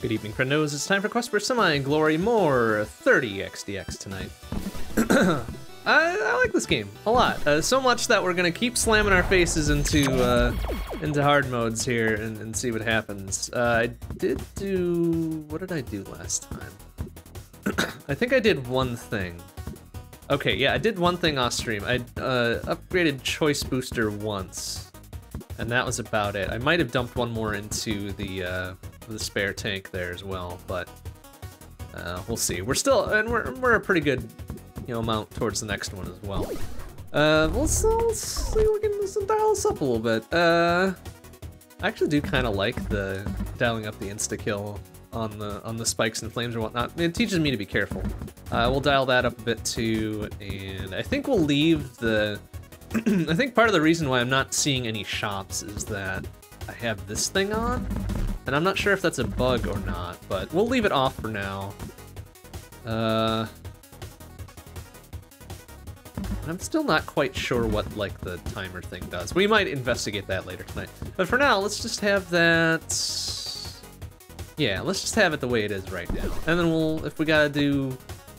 Good evening, friendos. It's time for Quest for Semi-Glory more 30XX tonight. I, I, like this game a lot. Uh, so much that we're gonna keep slamming our faces into uh, into hard modes here and, and see what happens. Uh, I did do... what did I do last time? I think I did one thing. Okay, yeah, I did one thing off stream. I uh, upgraded Choice Booster once, and that was about it. I might have dumped one more into the uh, the spare tank there as well, but uh, we'll see. We're still, and we're, we're a pretty good, you know, amount towards the next one as well. Uh, let's, let's see if we can dial this up a little bit. Uh, I actually do kind of like the dialing up the insta kill on the on the spikes and flames and whatnot. It teaches me to be careful. Uh, we'll dial that up a bit too, and I think we'll leave the. I think part of the reason why I'm not seeing any shops is that I have this thing on, and I'm not sure if that's a bug or not, but we'll leave it off for now. Uh, I'm still not quite sure what, like, the timer thing does. We might investigate that later tonight. But for now, let's just have that... Yeah, let's just have it the way it is right now. And then we'll, if we gotta do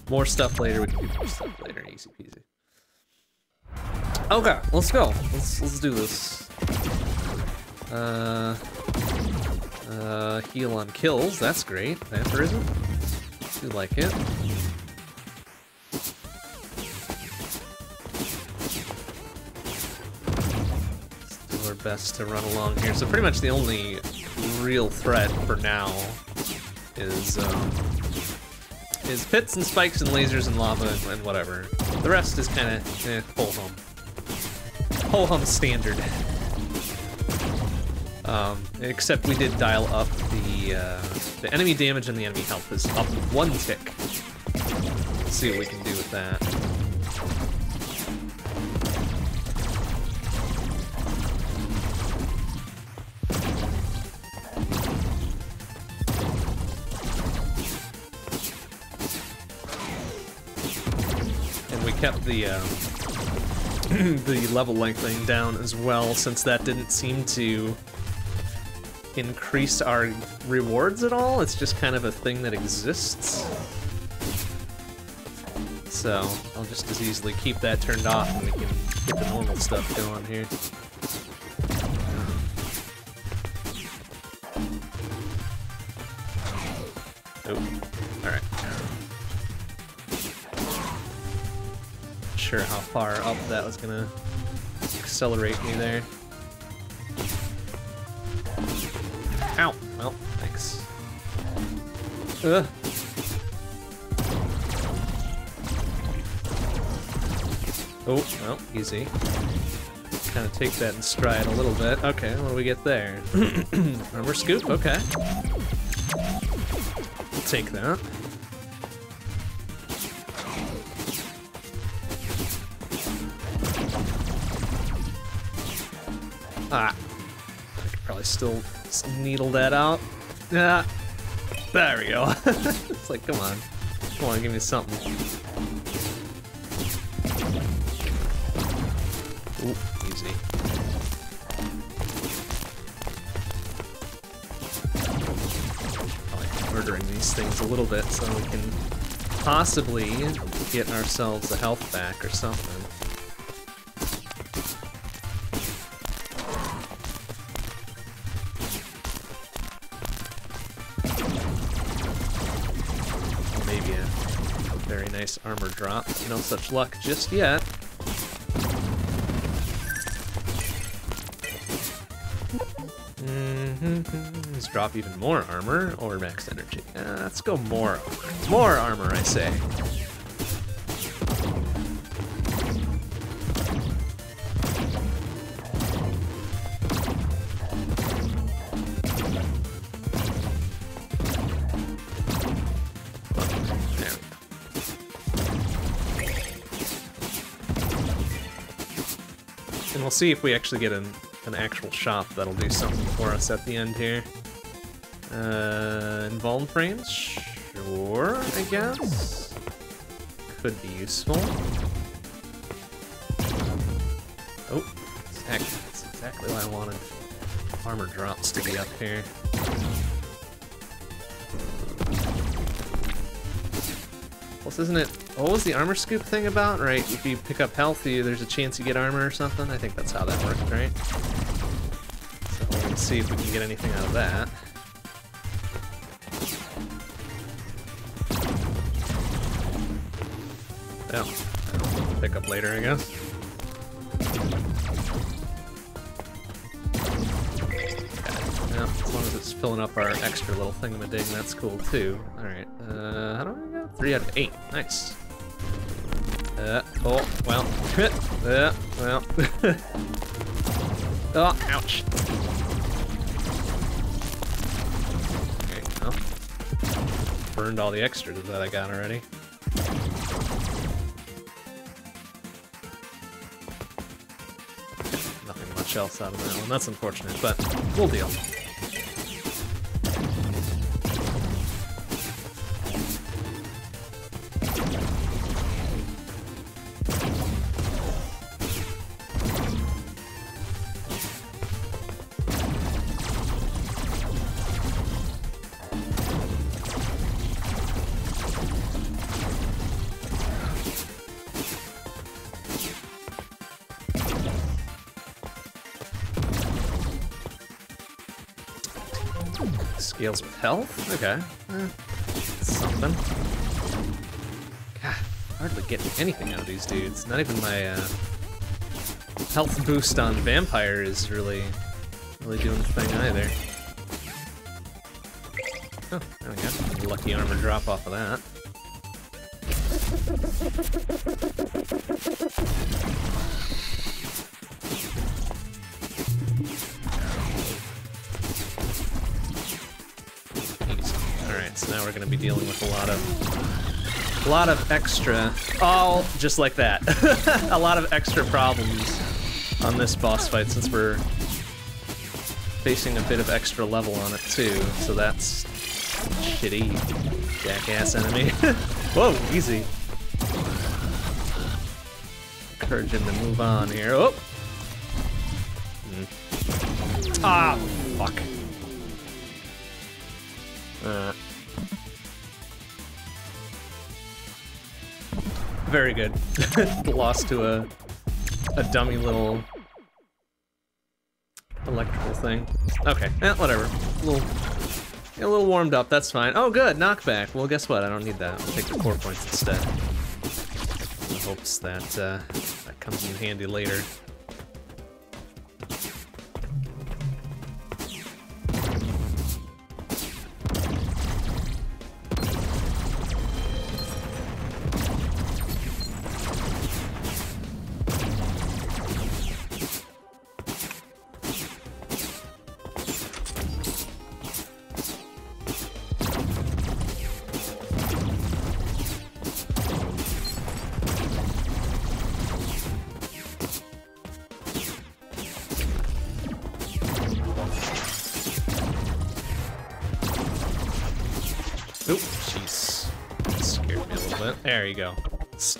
more stuff later, we can do more stuff later, easy peasy. Okay, let's go. Let's, let's do this. Uh... Uh, heal on kills, that's great. Vampirism, do like it. Do our best to run along here. So pretty much the only real threat for now is um, is pits and spikes and lasers and lava and, and whatever. The rest is kind of eh. Whole home standard. Um, except we did dial up the uh, the enemy damage and the enemy health is up one tick. Let's see what we can do with that. And we kept the um, the level lengthening down as well, since that didn't seem to increase our rewards at all. It's just kind of a thing that exists. So I'll just as easily keep that turned off and we can get the normal stuff going here. Oh, alright. Sure how far up that was gonna accelerate me there. Ow. Well, thanks. Ugh. Oh, well, easy. Kind of take that in stride a little bit. Okay, what do we get there? Armor scoop, okay. We'll take that. Ah. I could probably still needle that out. Yeah. There we go. it's like, come on. Come on, give me something. Ooh, easy. I like murdering these things a little bit so we can possibly get ourselves a health back or something. Armor drop. No such luck just yet. Mm -hmm. Let's drop even more armor or max energy. Uh, let's go more. More armor, I say. We'll see if we actually get an, an actual shop that'll do something for us at the end here. Uh, invuln frames? Sure, I guess. Could be useful. Oh, that's exactly what I wanted. Armor drops to be up here. Isn't it... What was the armor scoop thing about? Right, if you pick up health, you, there's a chance you get armor or something? I think that's how that worked, right? So gonna see if we can get anything out of that. Oh, pick up later, I guess. Yeah, as long as it's filling up our extra little thingamading, that's cool too. Alright, uh, how do I? Three out of eight. Nice. Uh, oh, well. uh, well. oh, ouch. Okay, well. Burned all the extras that I got already. Nothing much else out of that one. That's unfortunate, but we'll deal. Health? Okay. Eh, something. God, hardly getting anything out of these dudes. Not even my uh, health boost on Vampire is really, really doing the thing either. Oh, there we go. Lucky armor drop off of that. Now we're gonna be dealing with a lot of a lot of extra all just like that. a lot of extra problems on this boss fight since we're facing a bit of extra level on it too, so that's shitty jackass enemy. Whoa, easy. Encourage him to move on here. Oh! Mm. Ah, fuck. Uh. Very good. Lost to a a dummy little electrical thing. Okay, eh, whatever. A little, a little warmed up. That's fine. Oh, good knockback. Well, guess what? I don't need that. I'll take the core points instead. In hopes that uh, that comes in handy later.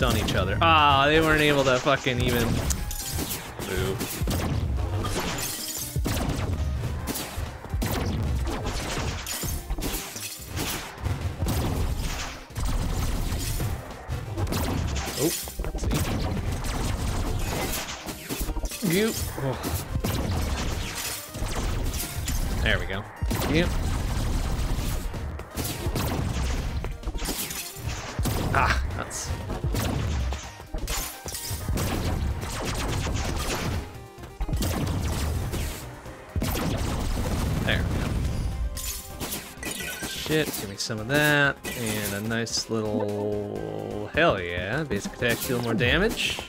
Stun each other. Ah, they weren't able to fucking even... Boo. Oh, see. Oh. There we go. You. Ah, that's. Shit, give me some of that, and a nice little hell yeah, basic attack, deal more damage.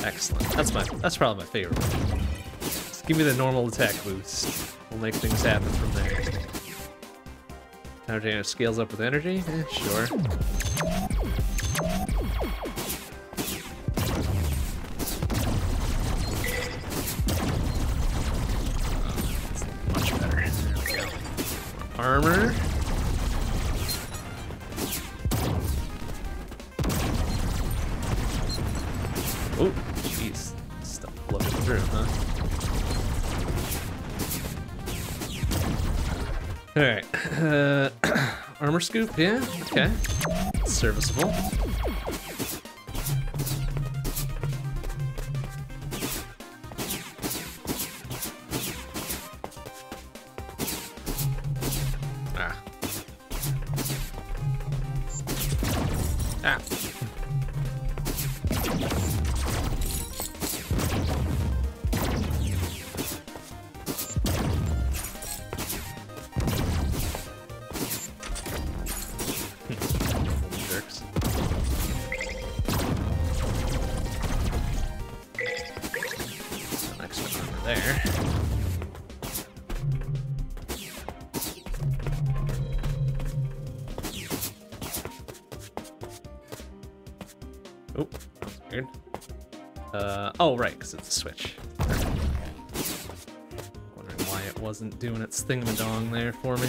Excellent. That's my that's probably my favorite. one. Just give me the normal attack boost. We'll make things happen from there. Counter scales up with energy? Eh, sure. Scoop, yeah, okay. serviceable. Right, because it's a switch. Wondering why it wasn't doing its thingamadong there for me.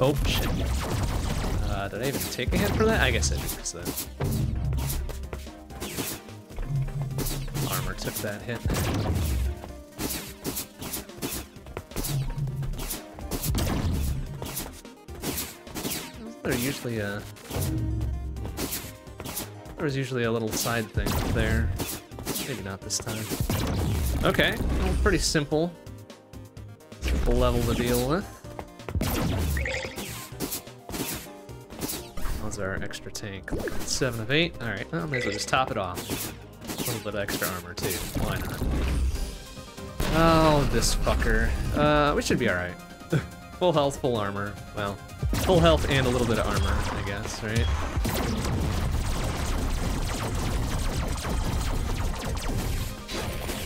Oh, shit. Uh, did I even take a hit for that? I guess I did, because the armor took that hit. Usually a... There was usually a little side thing there. Maybe not this time. Okay, well, pretty simple. Simple level to deal with. How's our extra tank? Seven of eight. All right, well, may as well just top it off. A little bit of extra armor too. Why not? Oh, this fucker. Uh, we should be all right. full health, full armor. Well, full health and a little bit of armor, I guess, right?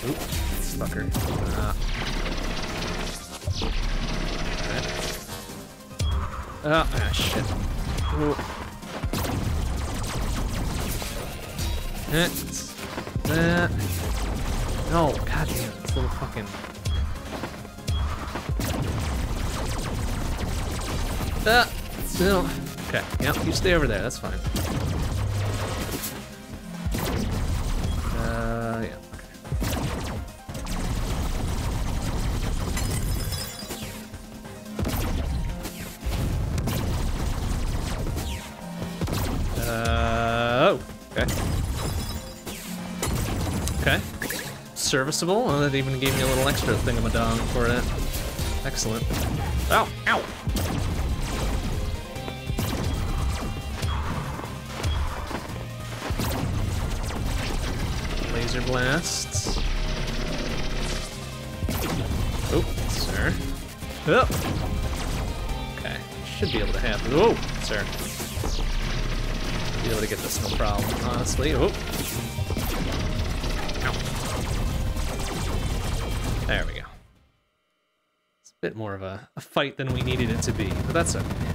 Oop, fucker. Uh. Oh, ah, shit. Ooh. That. No, goddamn, this little fucking. Ah, no. Okay, yep, you stay over there. That's fine. Uh, yeah. Uh, oh, okay. Okay. Serviceable. Well, that even gave me a little extra thingamadong for it. Excellent. Ow! Ow! Laser blasts. Oh, sir. Oh! Okay. Should be able to have. Oh, sir. Be able to get this no problem, honestly. Oh. Ow. There we go. It's a bit more of a, a fight than we needed it to be, but that's okay.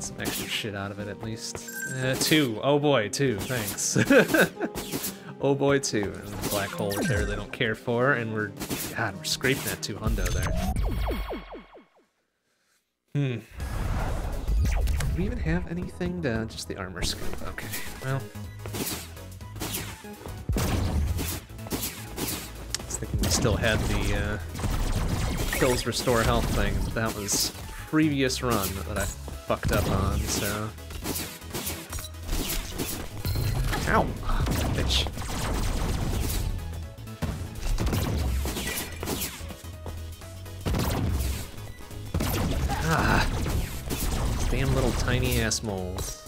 Some extra shit out of it at least. Uh, two. Oh boy, two. Thanks. oh boy, two. And black hole I really don't care for, and we're God, we're scraping that two hundo there. Hmm. Do we even have anything to just the armor scoop? Okay. Well. I was thinking we still had the uh, kills restore health thing, but that was previous run that I fucked up on, so. Ow! Bitch. Ah! Damn little tiny ass moles.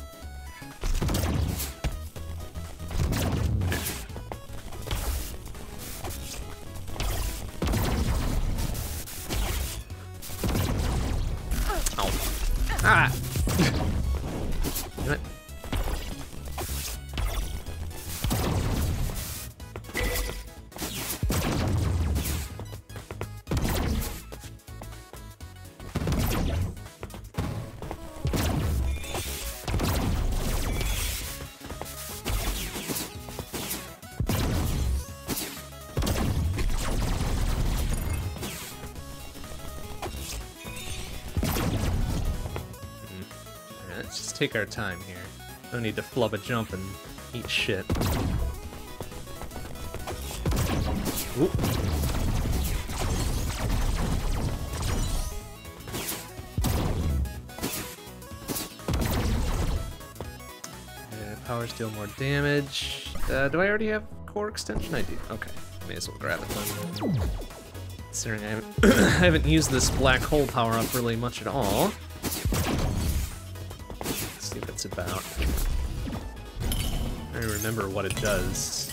Take our time here. No need to flub a jump and eat shit. Uh, powers deal more damage. Uh, do I already have core extension? I do. Okay, may as well grab it then. Considering I haven't, I haven't used this black hole power up really much at all. Remember what it does.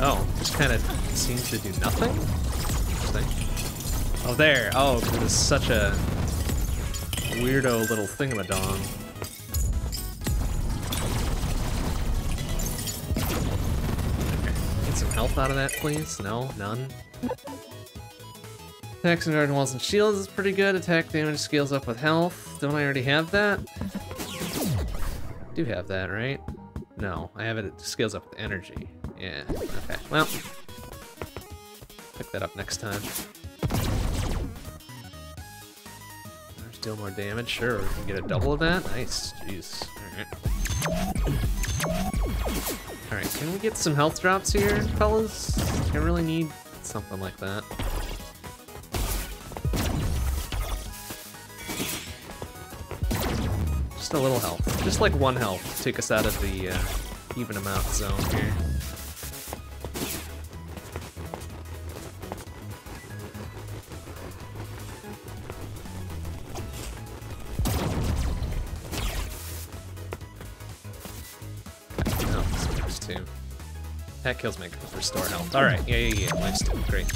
Oh, just kind of seems to do nothing? Interesting. Oh, there. Oh, it was such a weirdo little thingamadong. Get some health out of that, please. No, none. Attacks and guard walls and shields is pretty good. Attack damage scales up with health. Don't I already have that? do have that, right? No, I have it, it scales up with energy. Yeah, okay, well. Pick that up next time. There's still more damage, sure, we can get a double of that. Nice, jeez. Alright. Can we get some health drops here, fellas? I really need something like that. Just a little health. Just like one health. to Take us out of the uh, even amount zone here. Oh. That kills me because restore health. Alright, yeah, yeah, yeah. Life's. Great.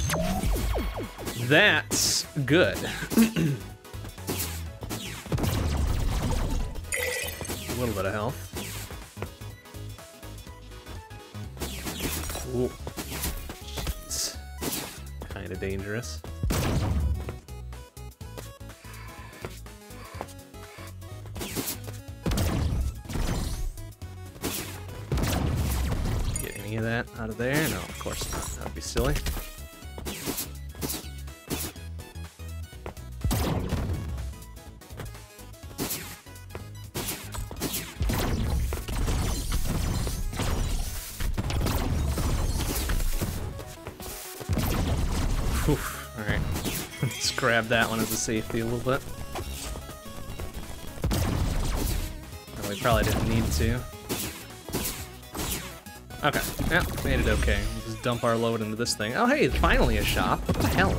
That's good. a little bit of health. Ooh. Jeez. Kind of dangerous. Get any of that out of there? No, of course not. That'd be silly. Grab that one as a safety a little bit. We probably didn't need to. Okay, yeah, made it okay. Just dump our load into this thing. Oh hey, finally a shop. What the hell?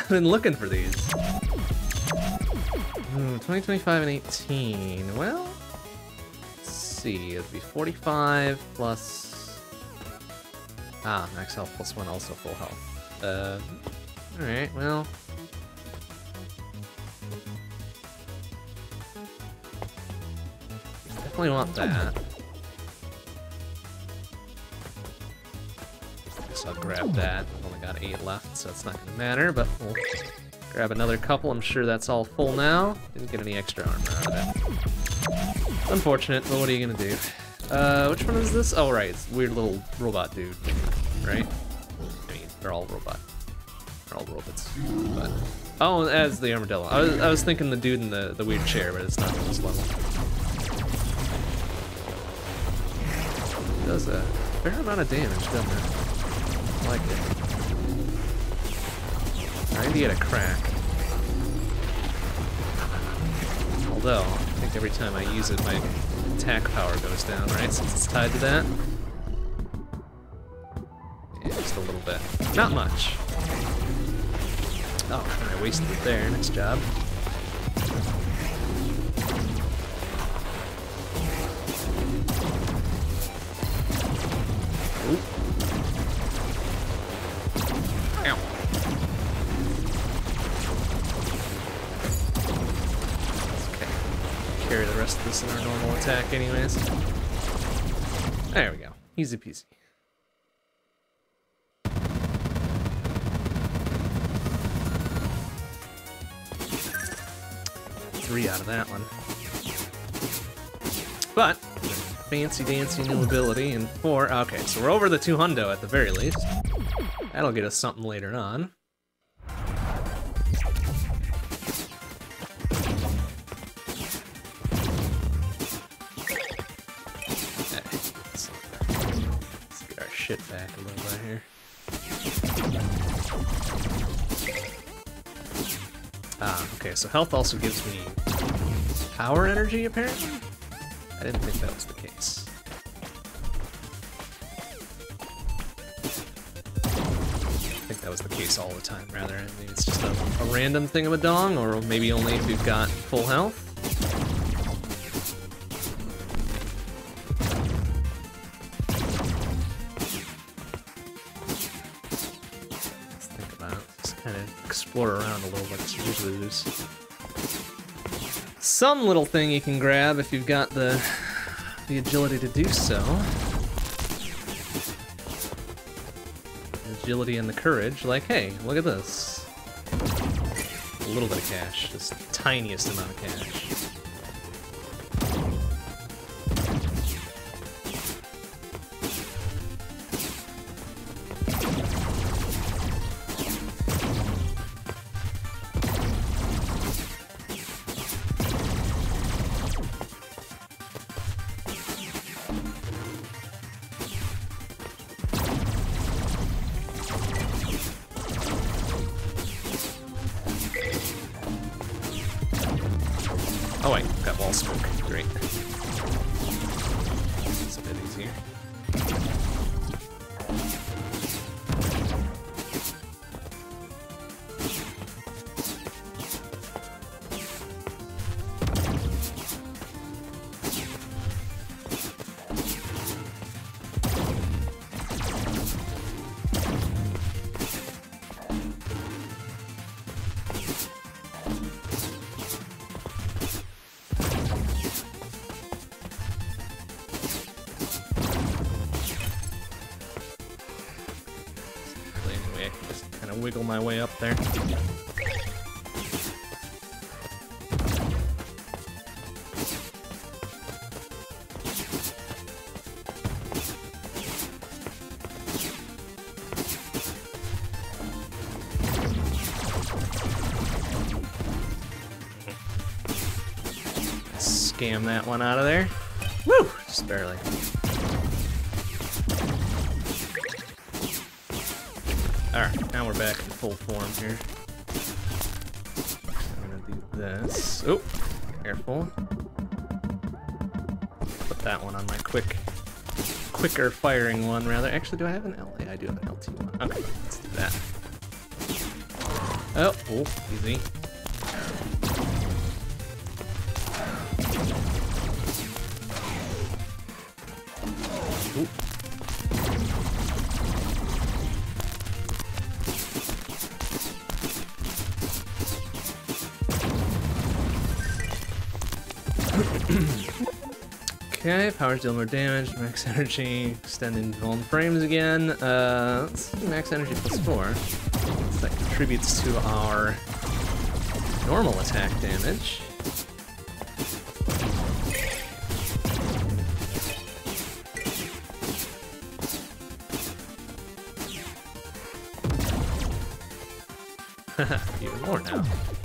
Been looking for these. Hmm, 2025 and 18. Well, let's see. It'd be 45 plus Ah, max health plus one, also full health. Uh, alright, well. Definitely want that. Guess I'll grab that. I've only got eight left, so it's not gonna matter, but we'll grab another couple. I'm sure that's all full now. Didn't get any extra armor out of that. Unfortunate, but what are you gonna do? Uh, which one is this? Oh, right, it's weird little robot dude, right? I mean, they're all robot. They're robots. But oh, as the armadillo. I was, I was thinking the dude in the the weird chair, but it's not on this level. Does a fair amount of damage, doesn't it? I like it. 90 at a crack. Although, I think every time I use it, my attack power goes down, right? Since it's tied to that. Yeah, just a little bit. Not much. Oh, I wasted it there. Nice job. Okay. Carry the rest of this in our normal attack anyways. There we go. Easy peasy. that one. But, fancy dancing new ability and four. Okay, so we're over the 200 at the very least. That'll get us something later on. back a little bit here. Ah, okay, so health also gives me power energy, apparently? I didn't think that was the case. I think that was the case all the time, rather. I mean, it's just a, a random thing of a dong, or maybe only if you've got full health. Let's think about it. Just kind of explore around a little bit. It's some little thing you can grab if you've got the the agility to do so. Agility and the courage, like, hey, look at this. A little bit of cash, just tiniest amount of cash. Scam that one out of there. Woo! Just barely. Alright, now we're back in full form here. I'm gonna do this. Oh, careful. Put that one on my quick, quicker firing one, rather. Actually, do I have an L? Yeah, I do have an LT one. Okay, let's do that. Oh, oh, easy. Powers deal more damage, max energy, extending vuln frames again. Uh, let's max energy plus four. That contributes to our normal attack damage. Even more now.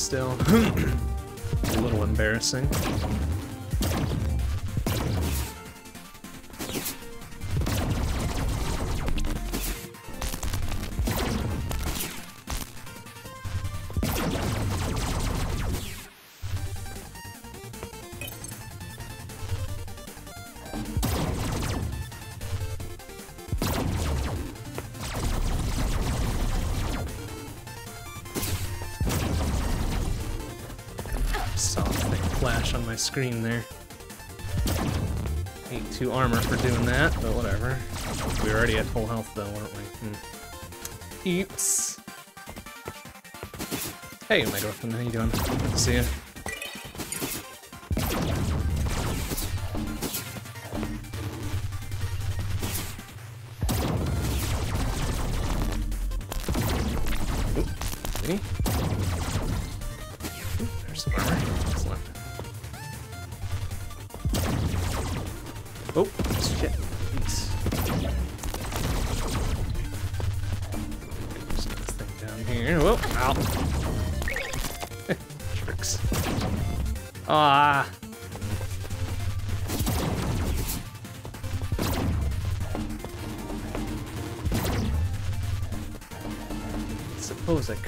Still. a little embarrassing. Screen there. Hate two armor for doing that, but whatever. We were already at full health though, weren't we? Hmm. Eeps. Hey, my girlfriend, how you doing? Good to see you.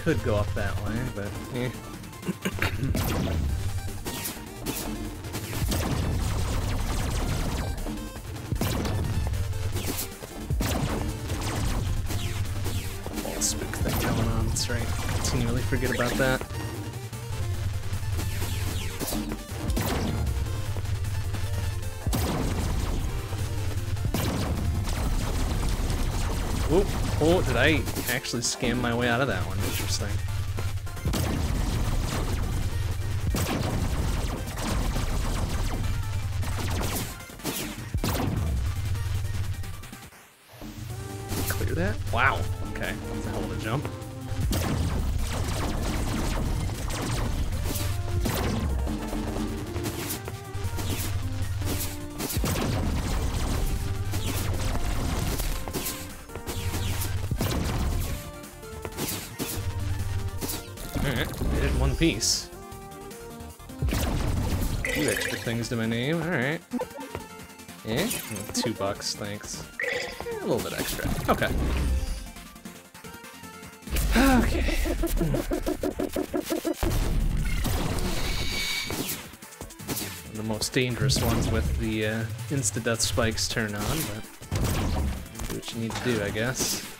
Could go up that way, but eh. Actually scam my way out of that one? Interesting. Things to my name, alright. Yeah, two bucks, thanks. Eh, a little bit extra. Okay. Okay. the most dangerous ones with the uh, insta-death spikes turn on, but do what you need to do, I guess.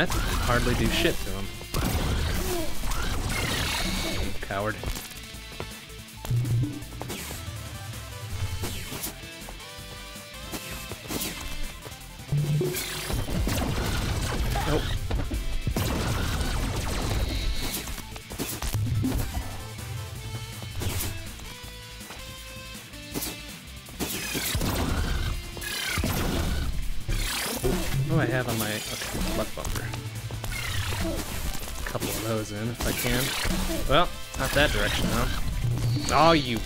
That didn't hardly do shit to him. Coward. That direction though. Oh, you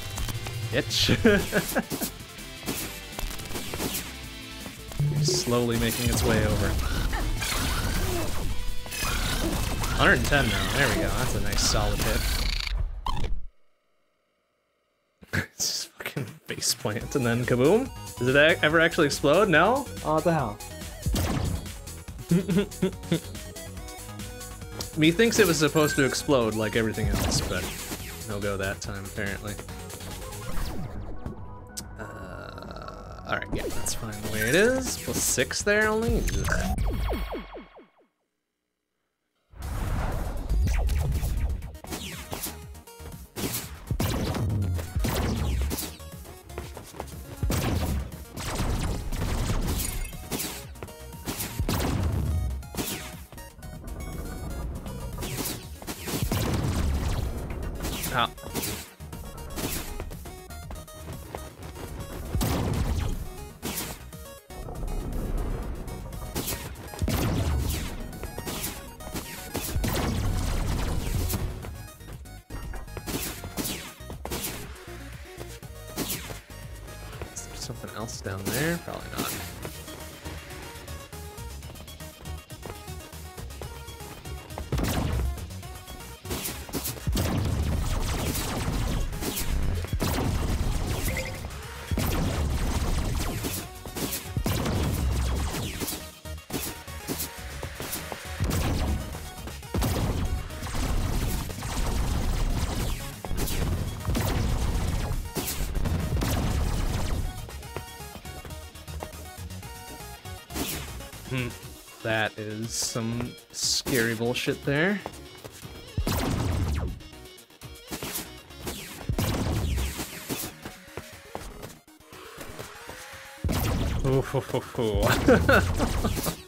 bitch. Slowly making its way over. 110 now. There we go. That's a nice solid hit. it's just fucking face plant and then kaboom. Does it ever actually explode? No? Oh, what the hell? Methinks it was supposed to explode like everything else, but no go that time apparently. Uh, Alright, yeah, that's fine the way it is. Plus six there only? Some scary bullshit there. Ooh.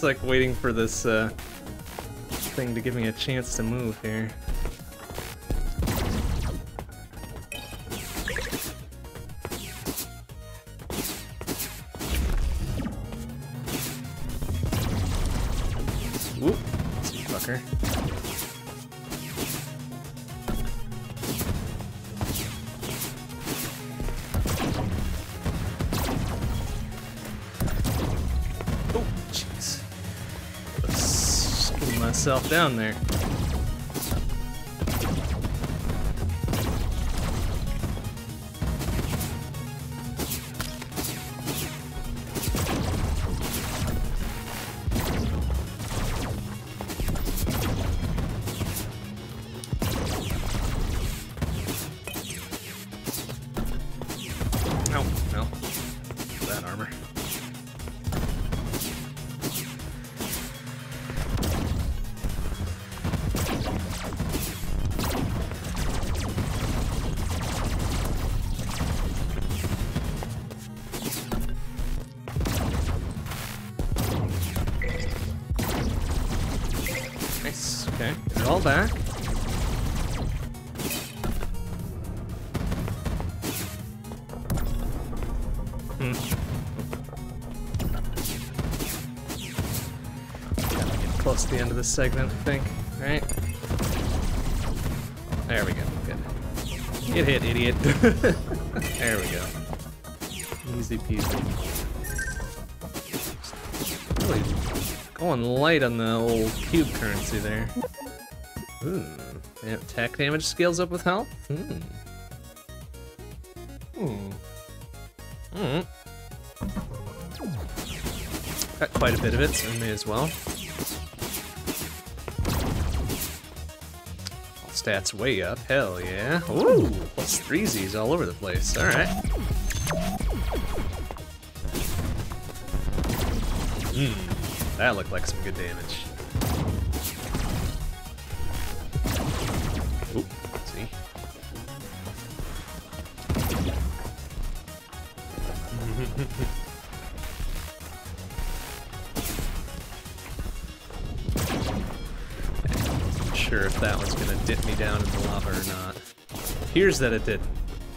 It's like waiting for this uh, thing to give me a chance to move here. Down there. All back. Hmm. Close to the end of this segment, I think. Right? There we go. Good. Get hit, idiot. there we go. Easy peasy. Really going light on the old cube currency there. Yeah, attack damage scales up with health? Hmm. Hmm. Hmm. Got quite a bit of it, so may as well. Stats way up, hell yeah. Ooh, plus three Z's all over the place, alright. Hmm, that looked like some good damage. Appears that it did.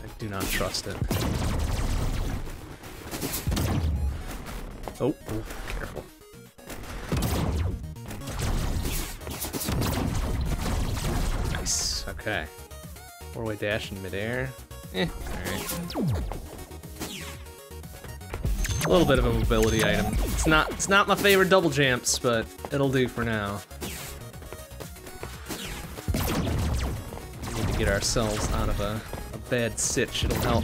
I do not trust it. Oh, oh careful. Nice. Okay. Four-way dash in midair. Eh, alright. A little bit of a mobility item. It's not it's not my favorite double jumps, but it'll do for now. Get ourselves out of a, a bad sitch, it'll help.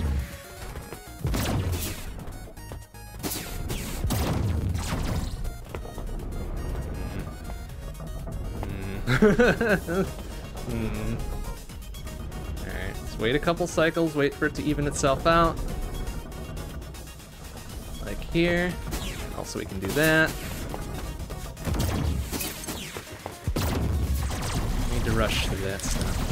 Hmm. Alright, let's wait a couple cycles, wait for it to even itself out. Like here. Also, we can do that. Need to rush through that stuff.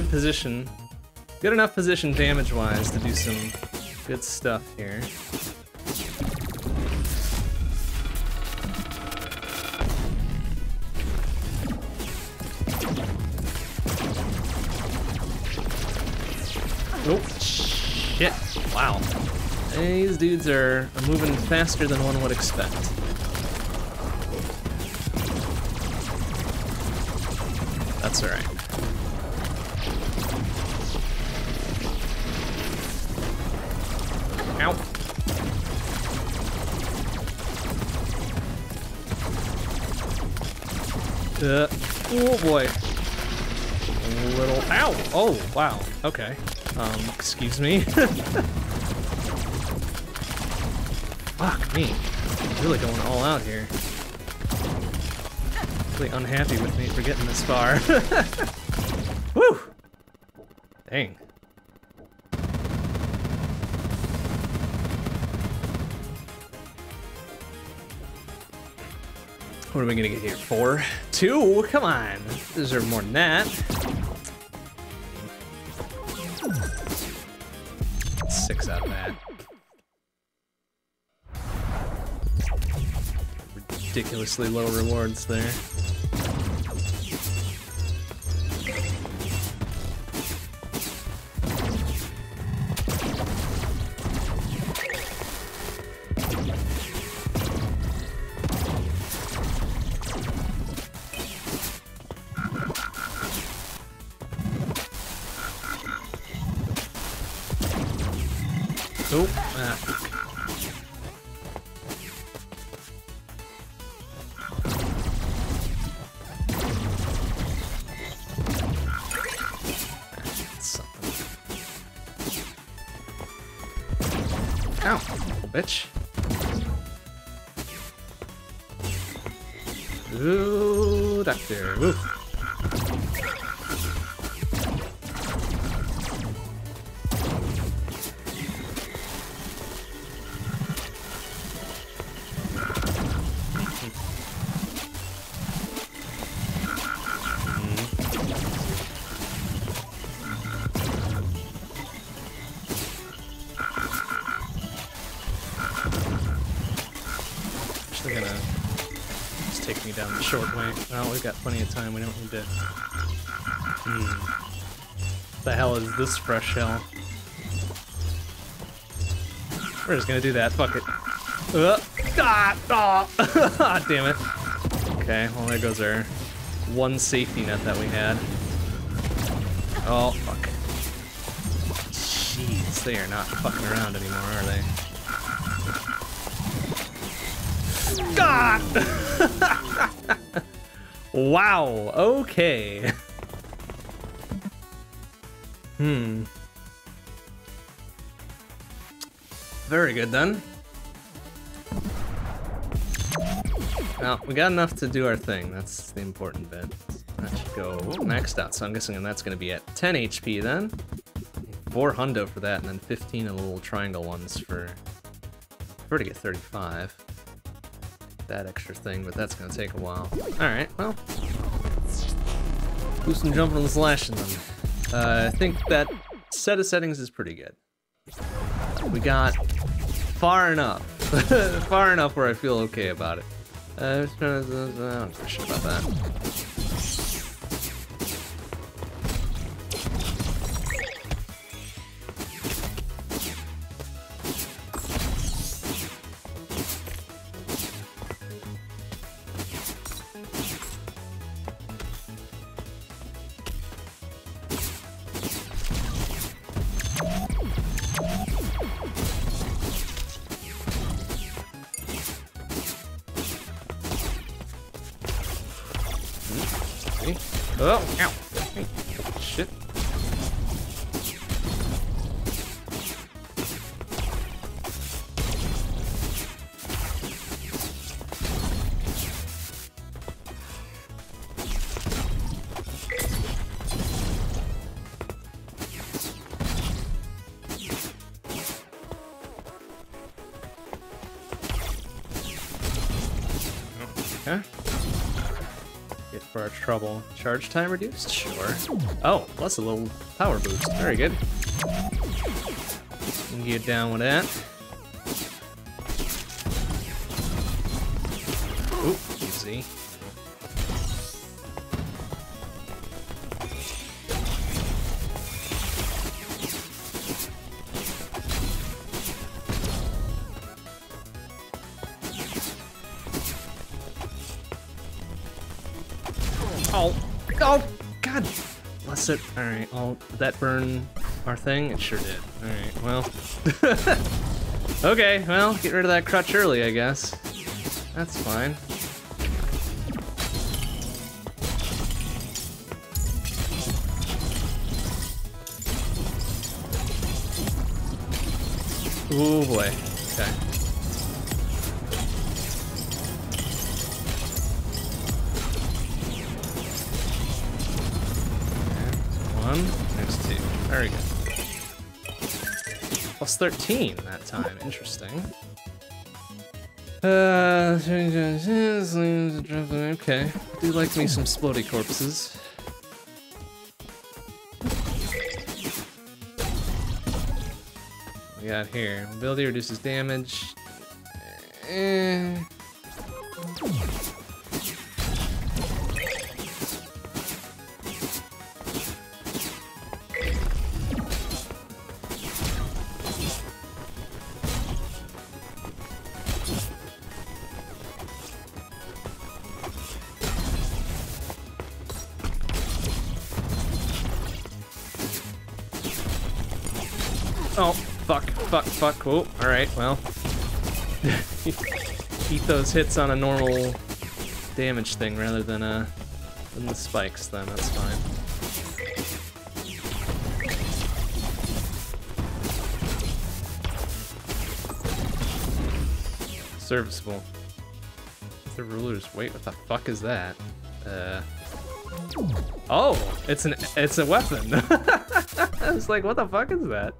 Good position, good enough position damage-wise to do some good stuff here. Oh, shit. Wow. These dudes are, are moving faster than one would expect. That's alright. Okay. Um, excuse me. Fuck me. Really going all out here. Really unhappy with me for getting this far. Woo! Dang. What are we gonna get here? Four? Two? Come on. Deserve more than that. Ridiculously low rewards there. Ooh, doctor. This fresh shell? We're just gonna do that. Fuck it. Uh, ah, ah, damn it. Okay, well there goes our one safety net that we had. Oh fuck. Jeez, they are not fucking around anymore, are they? God! wow, okay. Good then. Well, we got enough to do our thing. That's the important bit. That should go maxed out, so I'm guessing that's going to be at 10 HP then. 4 hundo for that, and then 15 of the little triangle ones for... For to get 35 that extra thing, but that's gonna take a while. Alright, well. Boosting, jumping, and slashing them. Uh, I think that set of settings is pretty good. We got far enough. far enough where I feel okay about it. Uh, I don't give a shit about that. Charge time reduced? Sure. Oh, plus a little power boost. Very good. Get down with that. Oop, easy. Oh, oh, God bless it. Alright, did that burn our thing? It sure did. Alright, well. okay, well, get rid of that crutch early, I guess. That's fine. Oh boy. Okay. 13 that time. Interesting. Uh, okay. Do like me some splody corpses. We got here. Mobility reduces damage. Eh. Oh, alright, well. Eat those hits on a normal damage thing rather than, uh, than the spikes, then that's fine. Serviceable. The rulers. Wait, what the fuck is that? Uh. Oh, it's an it's a weapon. I was like, what the fuck is that?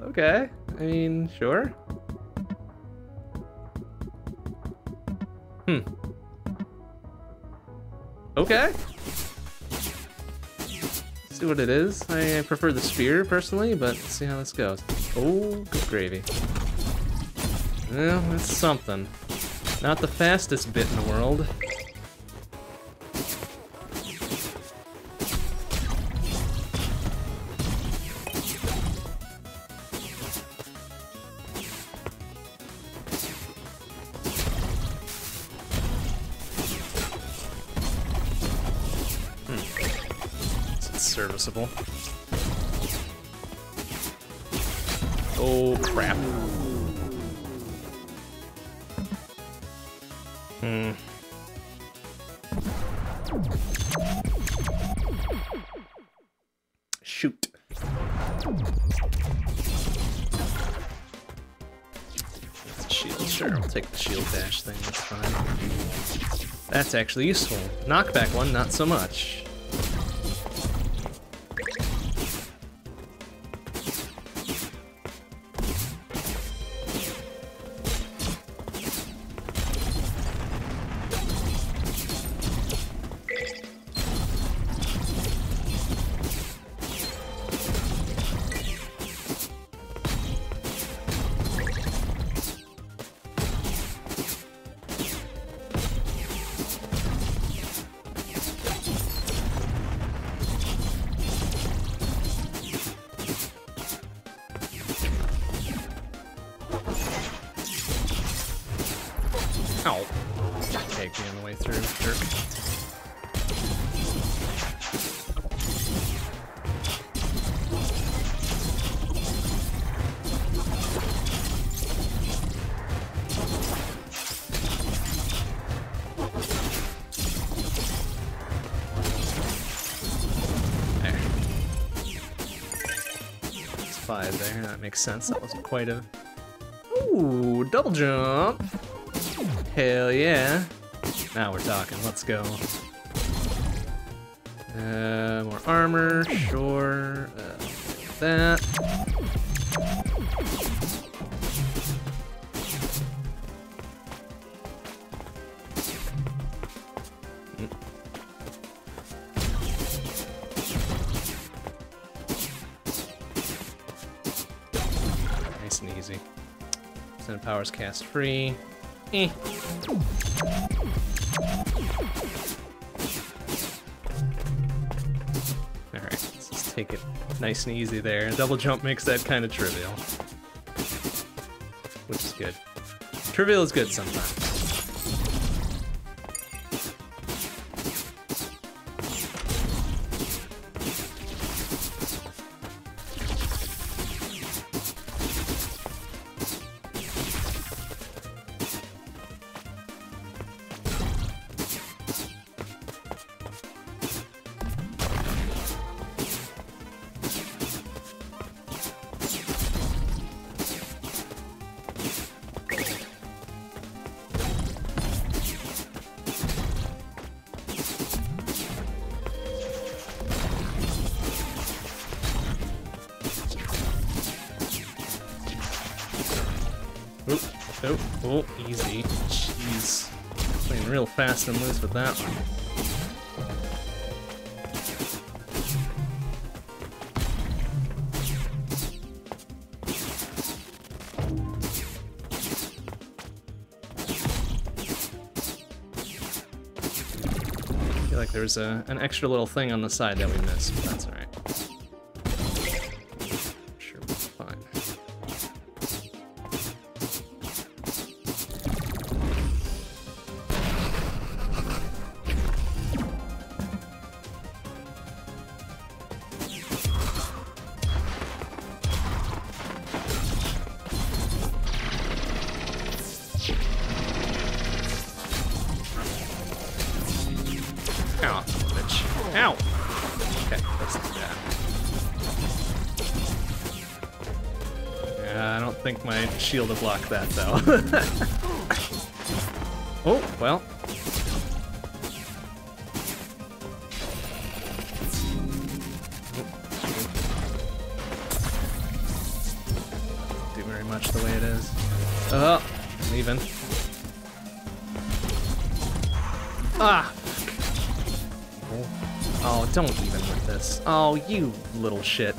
Okay, I mean, sure. Hmm. Okay. Let's See what it is. I prefer the spear personally, but let's see how this goes. Oh, good gravy. Well, that's something. Not the fastest bit in the world. Serviceable. Oh, crap. Hmm. Shoot. Shield. Sure, I'll take the shield dash thing. That's fine. That's actually useful. Knockback one, not so much. Makes sense. That wasn't quite a... Ooh, double jump! Hell yeah. Now we're talking, let's go. Uh, more armor, sure. Uh, that. Powers cast free. Eh. Alright, let's take it nice and easy there. Double jump makes that kind of trivial. Which is good. Trivial is good sometimes. With that. I feel like there's a, an extra little thing on the side that we missed, but that's alright. Shield to block that, though. oh, well. Do very much the way it is. Oh, leaving. Ah, Oh, don't even with this. Oh, you little shit.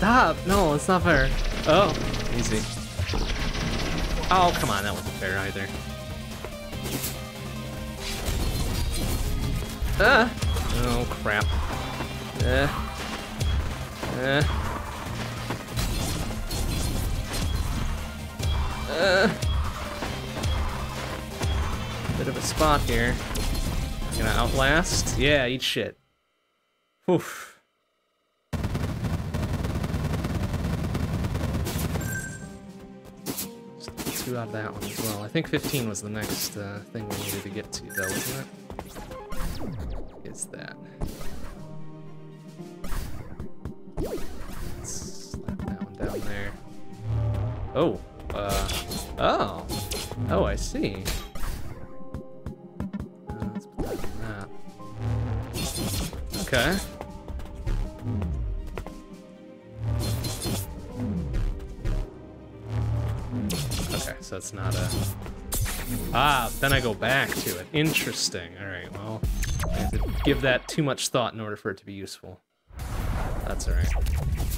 Stop. No, it's not fair. Oh, easy. Oh, come on, that wasn't fair either. Ah. Oh, crap. Eh. Eh. Uh. Bit of a spot here. Gonna outlast? Yeah, eat shit. Think 15 was the next uh, thing back to it. Interesting. Alright, well, I have to give that too much thought in order for it to be useful. That's alright. Yeah.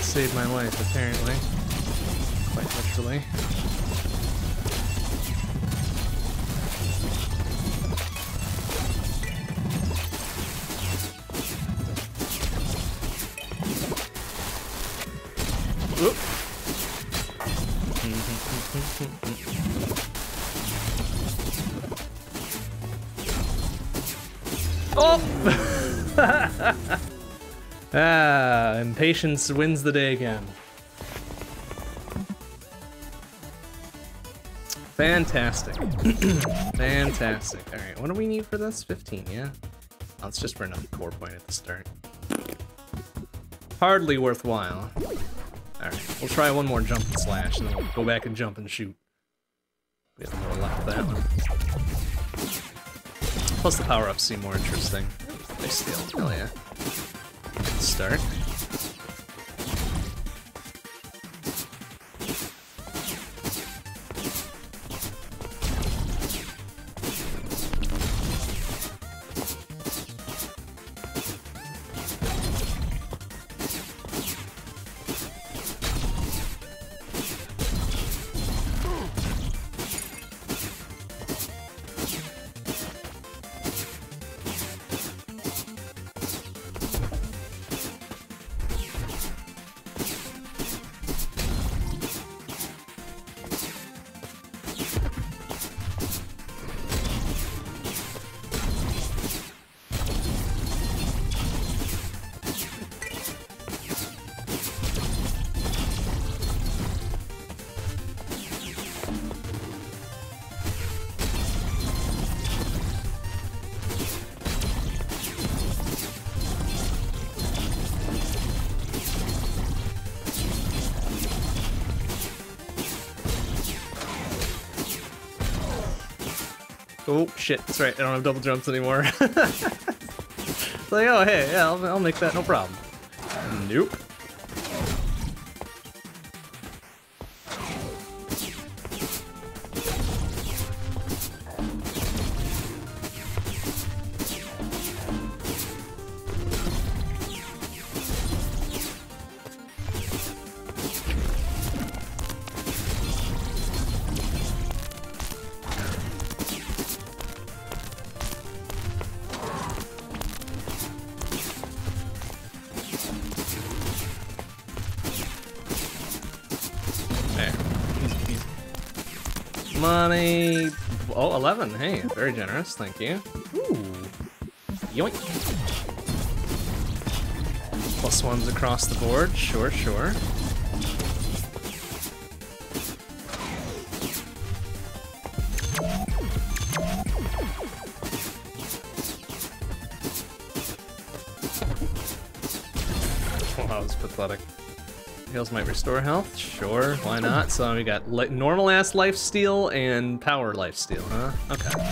To save my life, apparently. Quite literally. Impatience wins the day again. Fantastic. Fantastic. Alright, what do we need for this? 15, yeah? Oh, it's just for another core point at the start. Hardly worthwhile. Alright, we'll try one more jump and slash, and then we'll go back and jump and shoot. We have more luck with that one. Plus the power-ups seem more interesting. They steal, hell yeah. Good start. Shit, that's right, I don't have double jumps anymore. it's like, oh, hey, yeah, I'll, I'll make that, no problem. Nope. Very generous. Thank you. Ooh. Yoink. Plus ones across the board. Sure, sure. Wow, that was pathetic. Heals might restore health. Sure, why not? So we got normal ass life steal and power life steal, huh? Okay.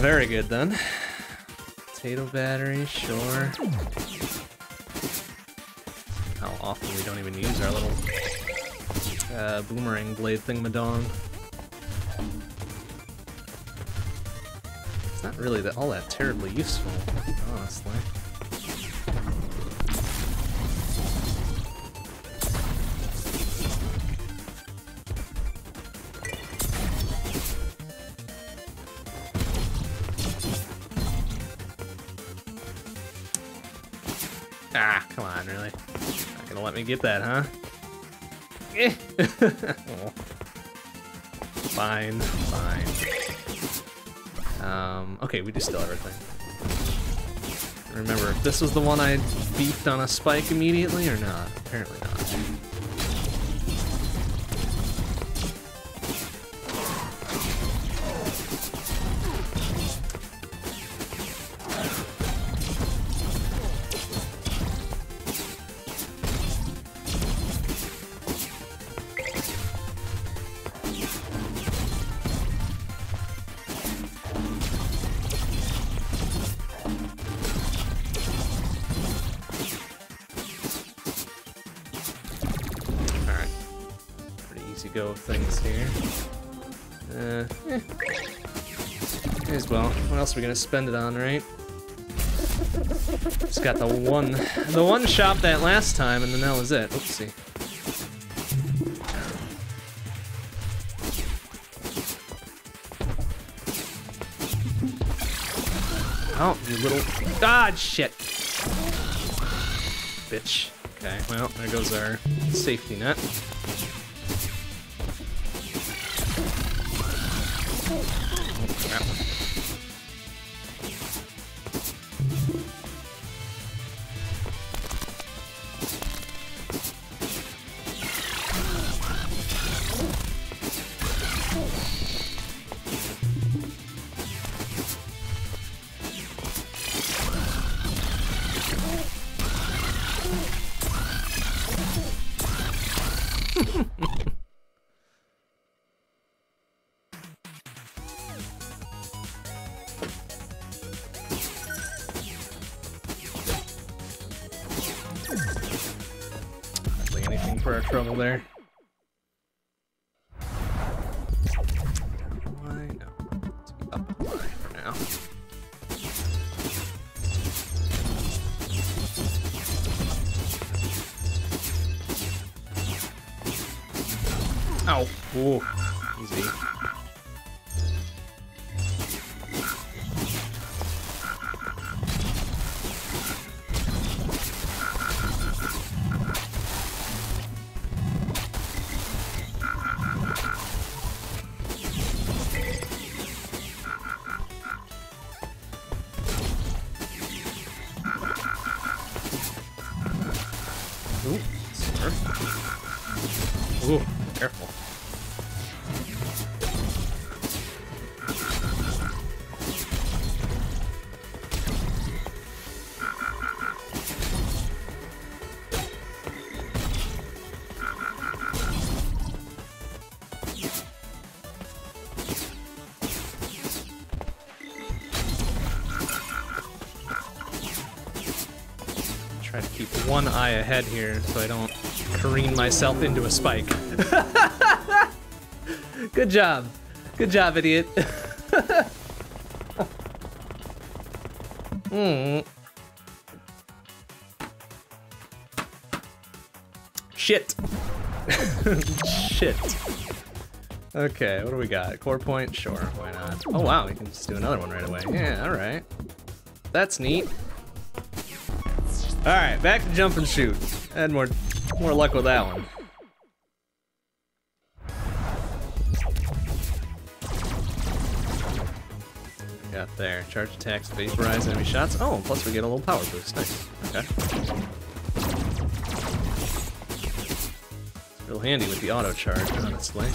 Very good then. Potato battery, sure. How often we don't even use our little uh, boomerang blade thing, thingamadong. It's not really that all that terribly useful, honestly. Ah, come on, really? Not gonna let me get that, huh? Eh. Oh. Fine, fine. Um, okay, we do still everything. Remember, if this was the one I beefed on a spike immediately or not? Apparently not. Are gonna spend it on, right? Just got the one, the one shop that last time, and then that was it. Oopsie. Oh, you little... God, shit. Bitch. Okay, well, there goes our safety net. Ahead here so I don't careen myself into a spike. Good job. Good job, idiot. Hmm. Shit. Shit. Okay, what do we got? Core point? Sure, why not? Oh wow, we can just do another one right away. Yeah, alright. That's neat. Alright, back to jump and shoot. Had more more luck with that one. Got there. Charge attacks, vaporize enemy shots. Oh, plus we get a little power boost. Nice. Okay. It's real handy with the auto charge, honestly.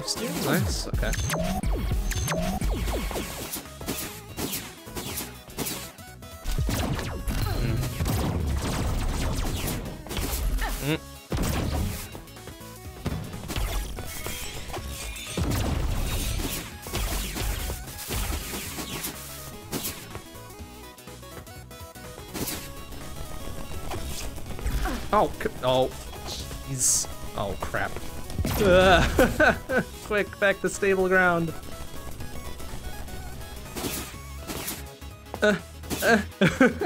Nice. Okay. Mm. Oh, oh, jeez. Oh, crap. Quick, back to stable ground. Uh, uh.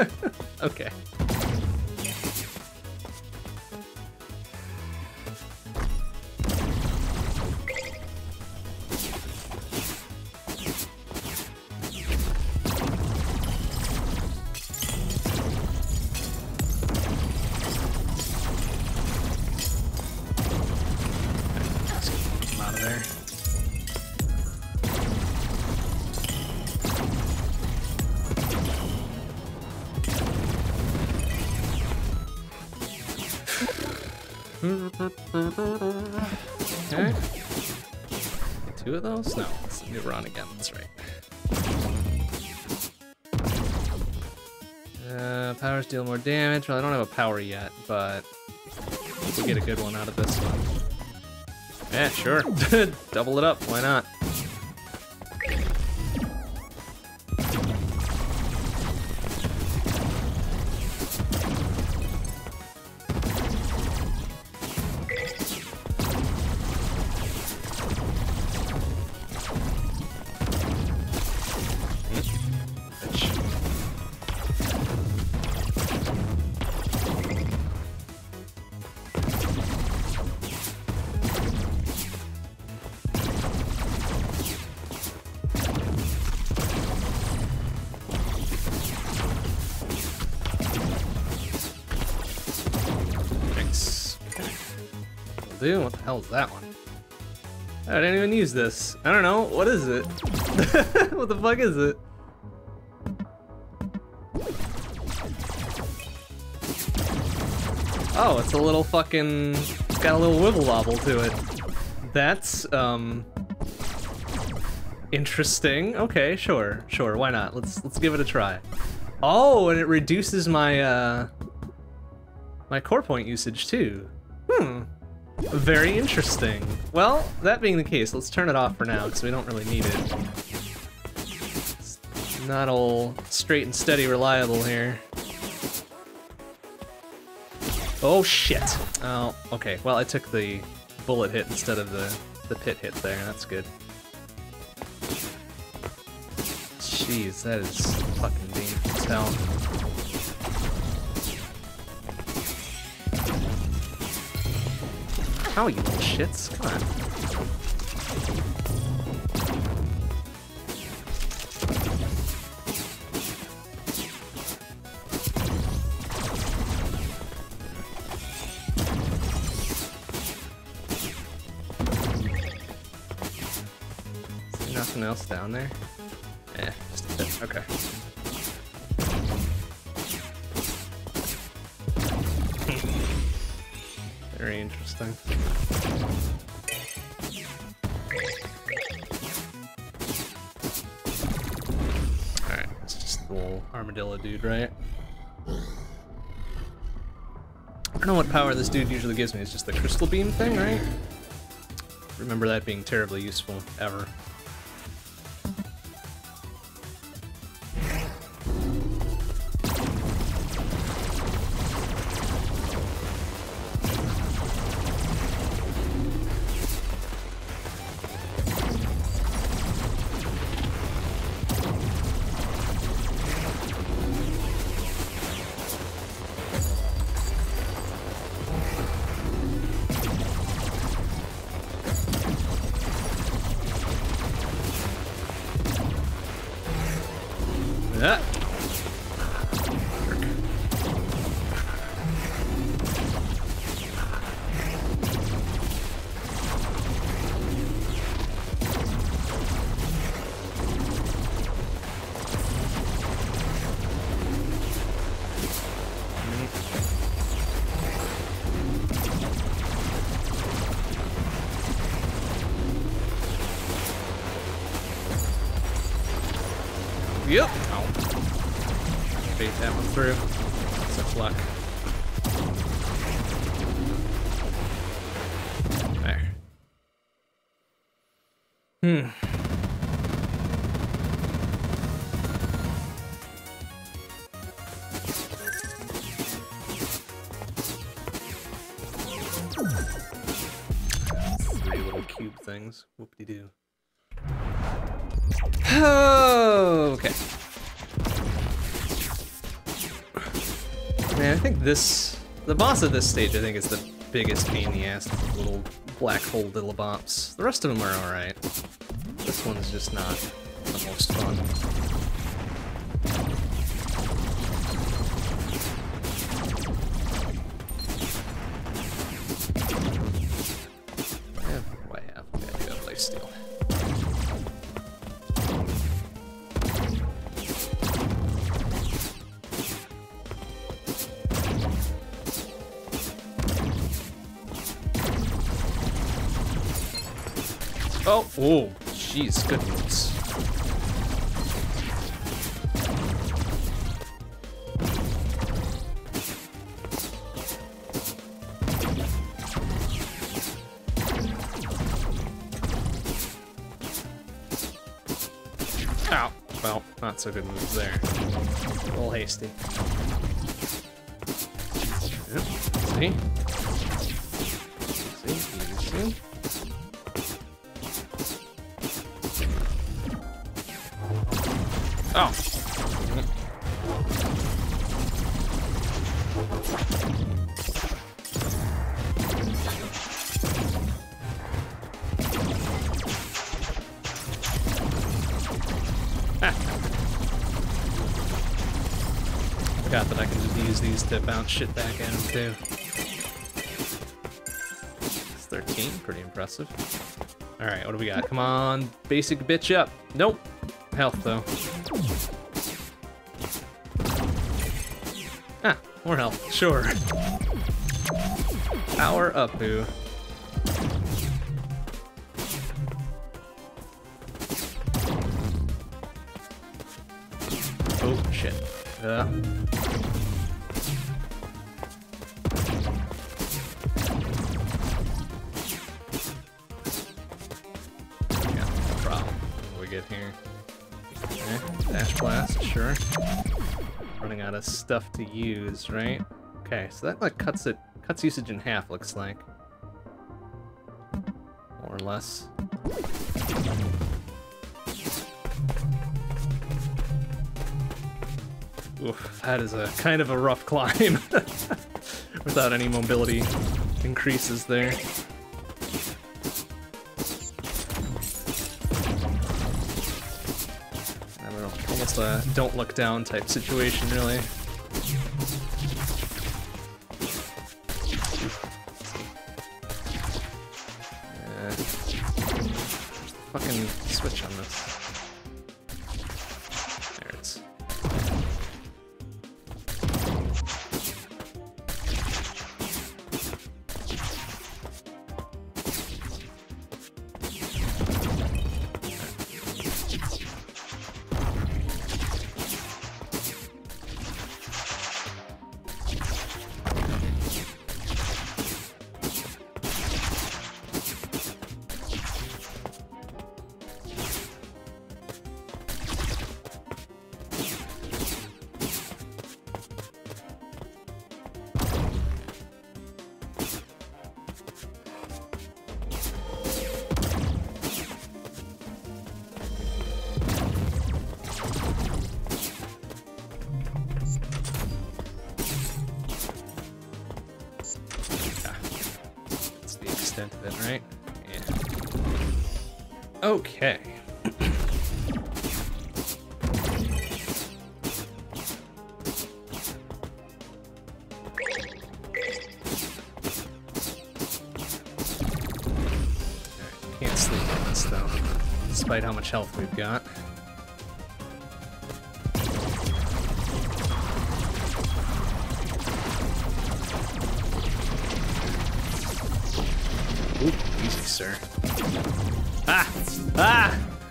deal more damage. Well, I don't have a power yet, but we get a good one out of this one. Yeah, sure. Double it up, why not? That one? I didn't even use this. I don't know. What is it? what the fuck is it? Oh, it's a little fucking. It's got a little wibble wobble to it. That's, um. Interesting. Okay, sure, sure. Why not? Let's let's give it a try. Oh, and it reduces my uh my core point usage too. Hmm. Very interesting. Well, that being the case, let's turn it off for now because we don't really need it. It's not all straight and steady reliable here. Oh shit. Oh, okay. Well, I took the bullet hit instead of the the pit hit there. That's good. Jeez, that is fucking hell. How you shits? Come on. Nothing else down there? Eh, Okay. Very interesting. Alright, it's just the little armadillo dude, right? I don't know what power this dude usually gives me. It's just the crystal beam thing, right? Remember that being terribly useful, ever. This... The boss of this stage, I think, is the biggest pain in the ass. The little black hole diddlebops. The rest of them are alright. This one's just not the most fun. So good moves there. A little hasty. Shit back at him too. It's 13, pretty impressive. Alright, what do we got? Come on, basic bitch up. Nope. Health though. Ah, more health. Sure. Power up, who? Stuff to use, right? Okay, so that like cuts it cuts usage in half, looks like. More or less. Oof, that is a kind of a rough climb without any mobility increases there. I don't know, almost a don't look down type situation, really. Fucking switch on this?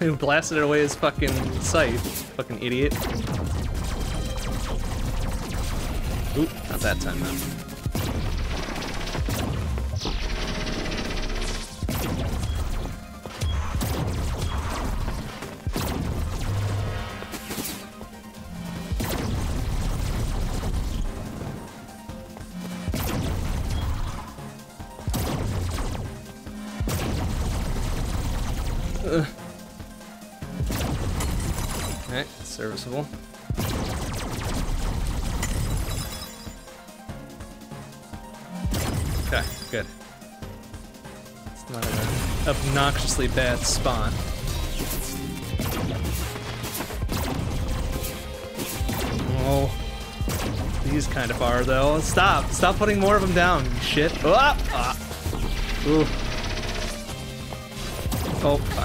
He blasted it away his fucking sight. Fucking idiot. Oop, not that time though. Obnoxiously bad spot. Oh, these kind of are though. Stop! Stop putting more of them down, shit. Ah! ah. Ooh. Oh. Oh,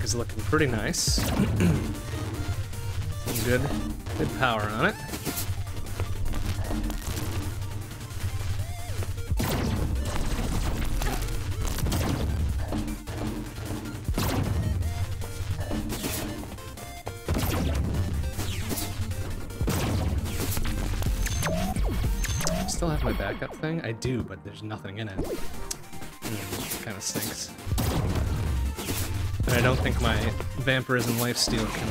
Is looking pretty nice. Good, good power on it. Still have my backup thing? I do, but there's nothing in it. Hmm, kind of stinks. And I don't think my vampirism lifesteal can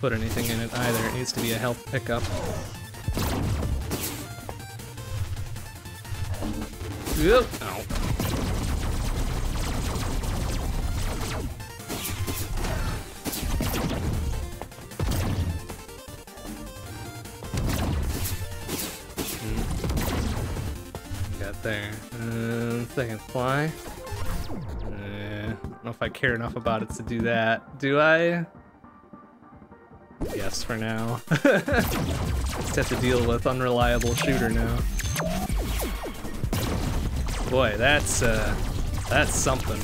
put anything in it either. It needs to be a health pickup. Oop. Ow. Hmm. Got there. Um, second fly. Know if I care enough about it to do that. Do I? Yes, for now. Just have to deal with unreliable shooter now. Boy, that's uh, that's something.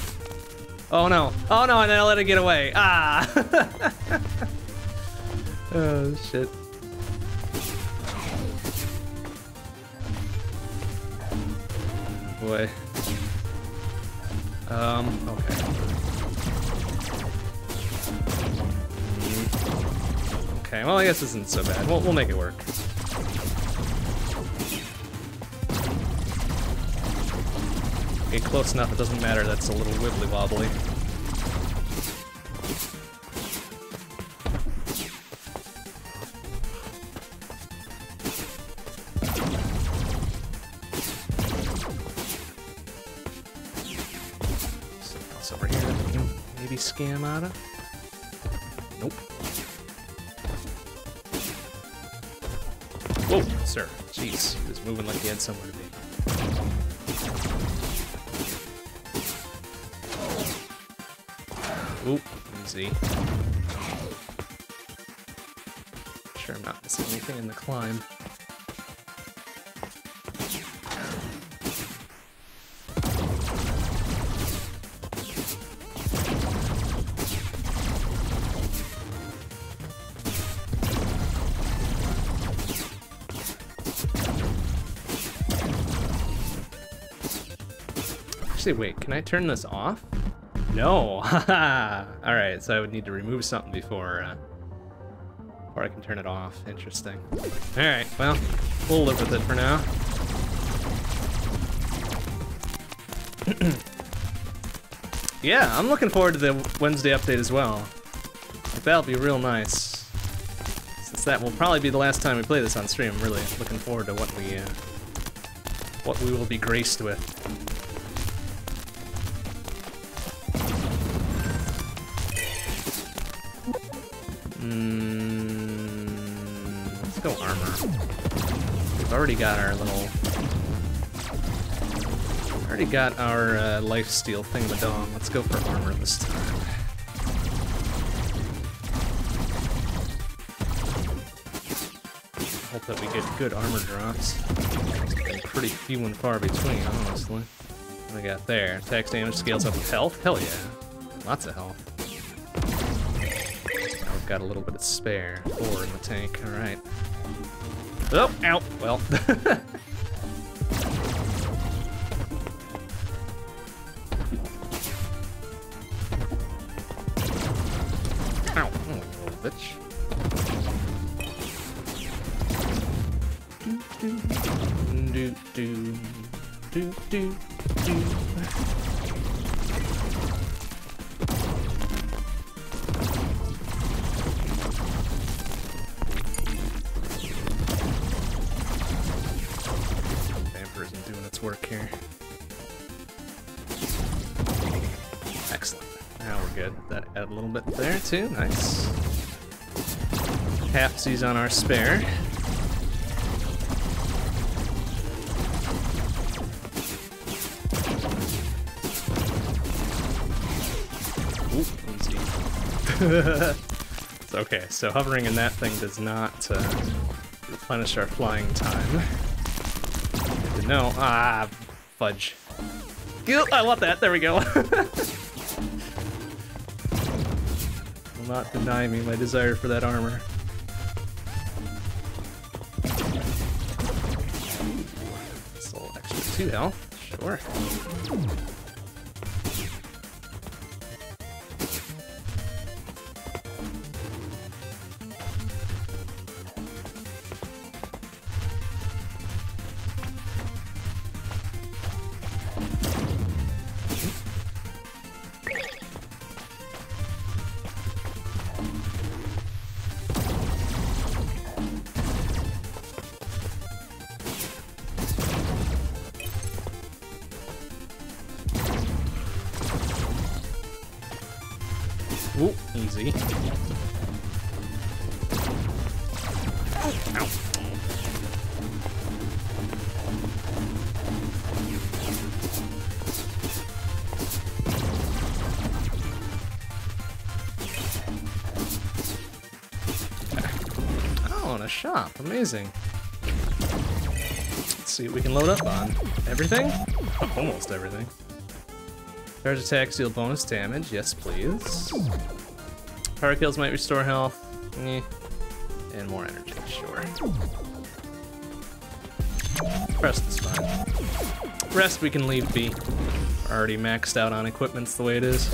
Oh no! Oh no! And then I let it get away. Ah! oh shit. Boy. Um, okay. Okay, well, I guess this isn't so bad. We'll, we'll make it work. Okay, close enough, it doesn't matter, that's a little wibbly Maybe Scamata? Nope. Whoa, sir. Jeez, he was moving like he had somewhere to be. Oop, easy. Sure I'm not missing anything in the climb. Actually, wait, can I turn this off? No, Alright, so I would need to remove something before, uh, before I can turn it off. Interesting. Alright, well, we'll live with it for now. yeah, I'm looking forward to the Wednesday update as well. That'll be real nice. Since that will probably be the last time we play this on stream, I'm really looking forward to what we, uh, what we will be graced with. Already got our little... Already got our uh, life steal thingamadong. Let's go for armor this time. Hope that we get good armor drops. Pretty few and far between, honestly. What we got there? Attacks damage scales up with health? Hell yeah. Lots of health. Now we've got a little bit of spare. Four in the tank, alright. Oh, ow! Well. too. Nice. Halfsies on our spare. Okay, so hovering in that thing does not uh, replenish our flying time. Good to know. Ah, fudge. I want that, there we go. not deny me my desire for that armor. It's extra two health, sure. Ooh, easy. Ow. Oh, and a shop. Amazing. Let's see what we can load up on. Everything? Almost everything. Charge attacks deal bonus damage. Yes, please. Power kills might restore health. Eh. And more energy, sure. Rest is fine. Rest we can leave be. We're already maxed out on equipments the way it is.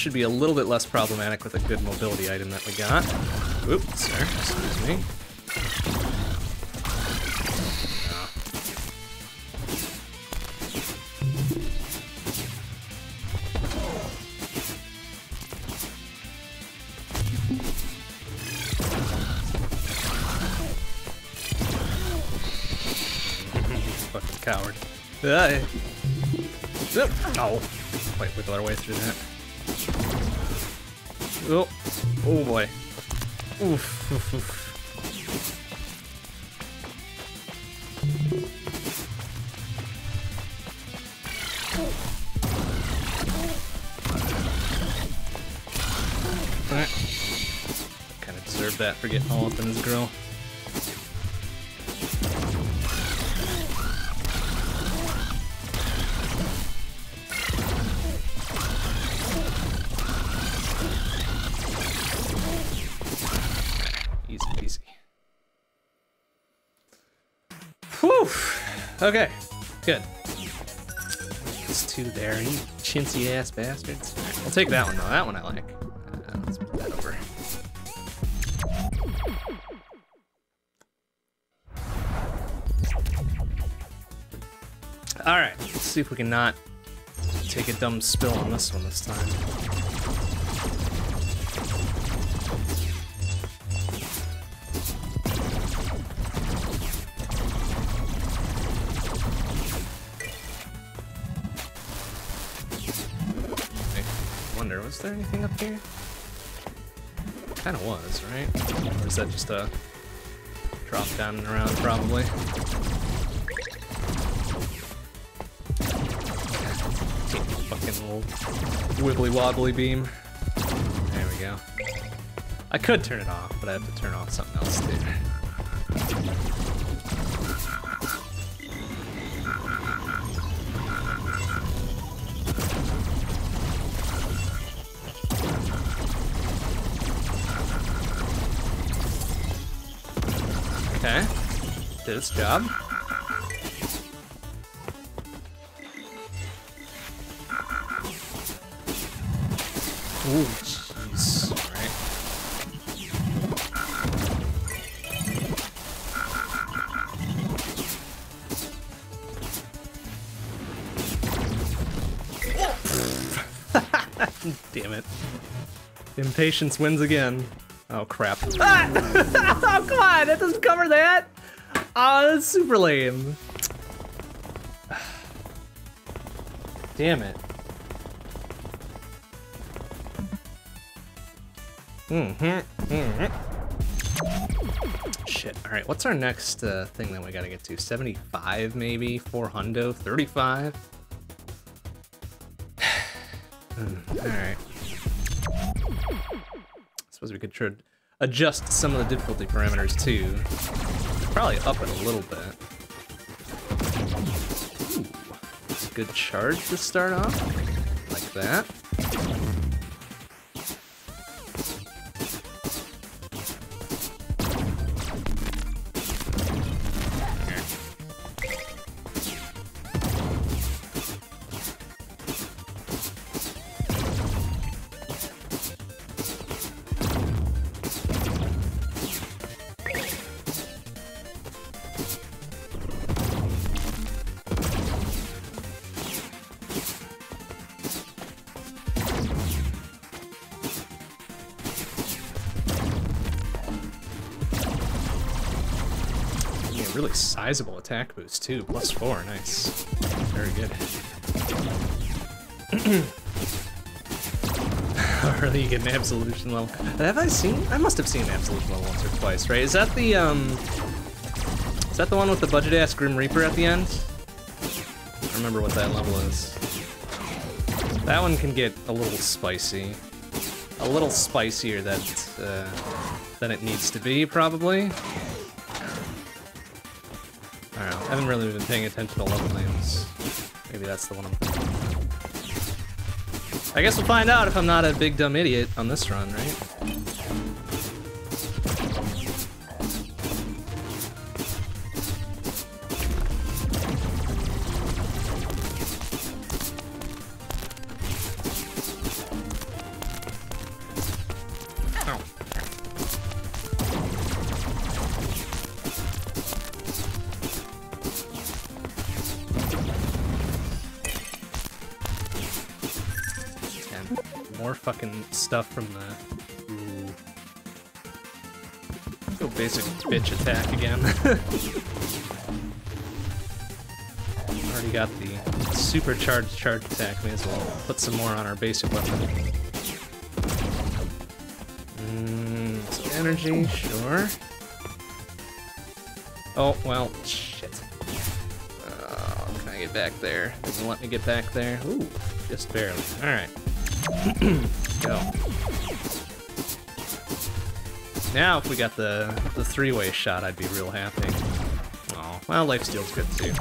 should be a little bit less problematic with a good mobility item that we got. Oops, sir, excuse me. Coward. Uh, oh, wait, wiggle our way through there. Oh. Oh boy. Oof. oof, oof. Alright. Kind of deserved that for getting all up in his grill. Okay, good. These two there, you chintzy ass bastards. I'll take that one though. That one I like. Uh, let's put that over. All right, let's see if we can not take a dumb spill on this one this time. Kind of was, right? Or is that just a drop down and around, probably? Fucking little wibbly wobbly beam. There we go. I could turn it off, but I have to turn off something else too. Its job. Ooh, jeez. Damn it. Impatience wins again. Oh crap. Ah! oh come on, that doesn't cover that! Oh, that's super lame. Damn it. Mm-hmm. Mm-hmm. Shit. All right. What's our next uh, thing that we gotta get to? 75, maybe? 400? 35? Hmm, All right. I suppose we could adjust some of the difficulty parameters too. Probably up it a little bit. Ooh, good charge to start off. Like that. Really sizable attack boost too. Plus four, nice. Very good. Early you get an absolution level. Have I seen? I must have seen absolution level once or twice, right? Is that the um? Is that the one with the budget ass Grim Reaper at the end? I remember what that level is. That one can get a little spicy. A little spicier that, uh, than it needs to be, probably. Haven't really been paying attention to level names. Maybe that's the one I'm I guess we'll find out if I'm not a big dumb idiot on this run, right? Stuff from the. Ooh. Go basic bitch attack again. Already got the supercharged charge attack. May as well put some more on our basic weapon. Mm, energy, sure. Oh, well, shit. Oh, can I get back there? Doesn't let me get back there. Ooh, just barely. Alright. Go. Now, if we got the, the three-way shot, I'd be real happy. Oh, well, life steal's good too.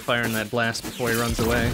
Firing that blast before he runs away.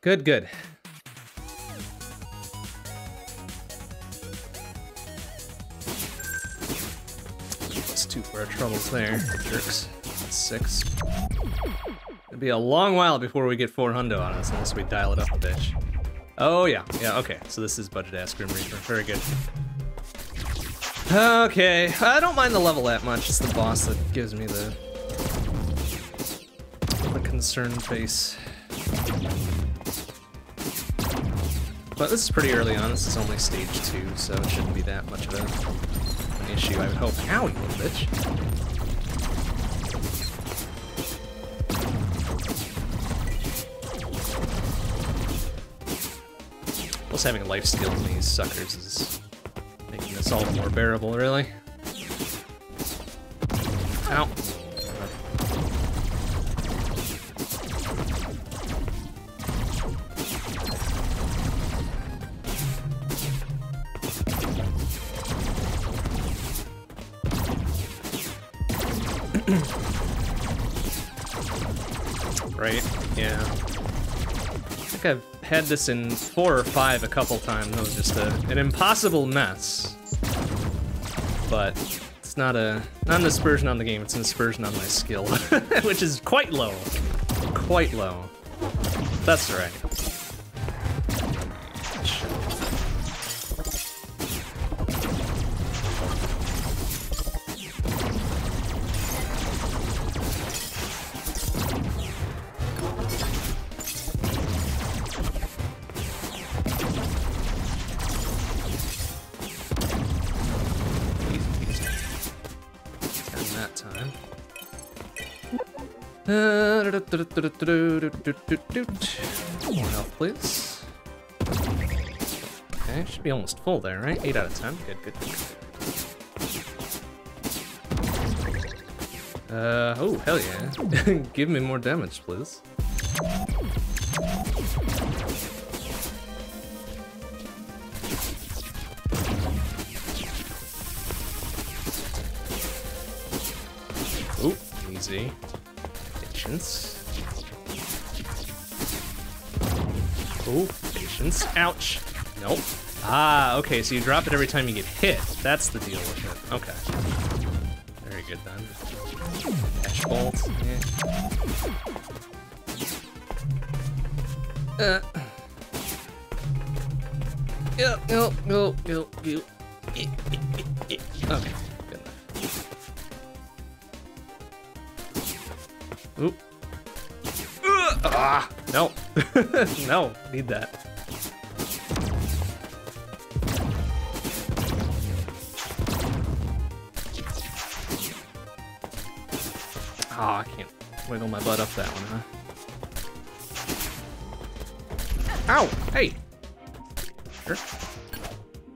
Good, good. Plus two for our troubles there. Jerks. That's six. It'll be a long while before we get four hundo on us, unless we dial it up a bitch. Oh yeah, yeah, okay. So this is budget ass Grim Reaper. Very good. Okay, I don't mind the level that much. It's the boss that gives me the the concern face. But this is pretty early on. This is only stage two, so it shouldn't be that much of a, an issue. I would hope. Ow, you little bitch. Plus, having life steal in these suckers is making this all the more bearable, really. Had this in four or five a couple times. That was just a, an impossible mess. But it's not a not an aspersion on the game, it's an aspersion on my skill, which is quite low. Quite low. That's right. Health, please. Okay, should be almost full there, right? 8 out of 10. Good, good, good. Uh, oh, hell yeah. Give me more damage, please. Ooh, easy. Patience. Oh, patience. Ouch. Nope. Ah, okay, so you drop it every time you get hit. That's the deal with it. Okay. Very good then. Dash bolt. Yeah. Uh. Yep, yep, yep, yep, yep. Okay, good enough. Oop. Ugh, Ah, no. no, need that. Oh, I can't wiggle my butt up that one, huh? Ow! Hey! Sure.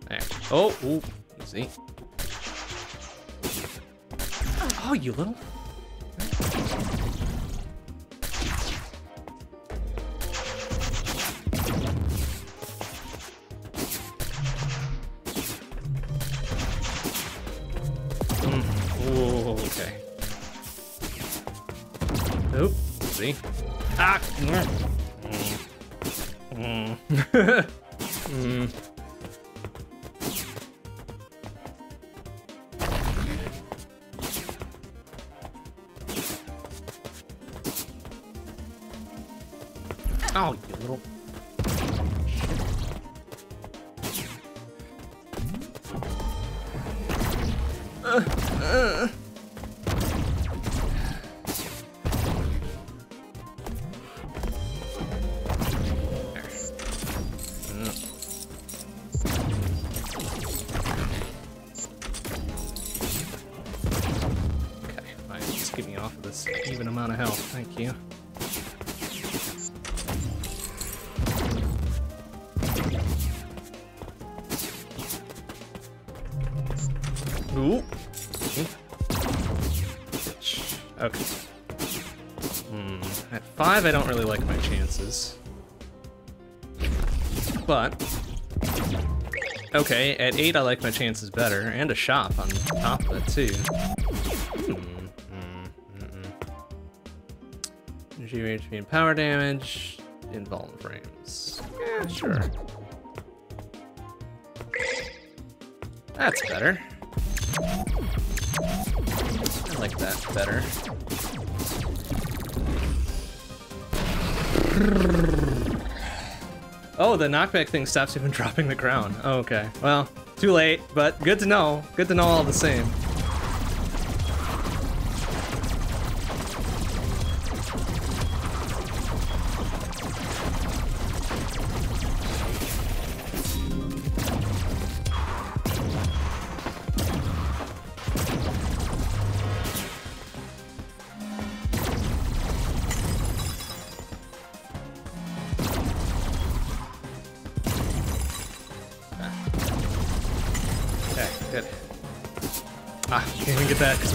There. Oh, ooh, easy. Oh, you little. See? Ah! Mm. Mm. mm. Oh, you little. Ooh. Okay. Hmm. At five, I don't really like my chances. But. Okay, at eight, I like my chances better, and a shop on top of it, too. Hmm. Hmm. Mm-mm. Energy range and power damage. Invuln frames. Yeah, sure. That's better. Like that better. Oh, the knockback thing stops you from dropping the crown. Oh, okay. Well, too late, but good to know. Good to know all the same.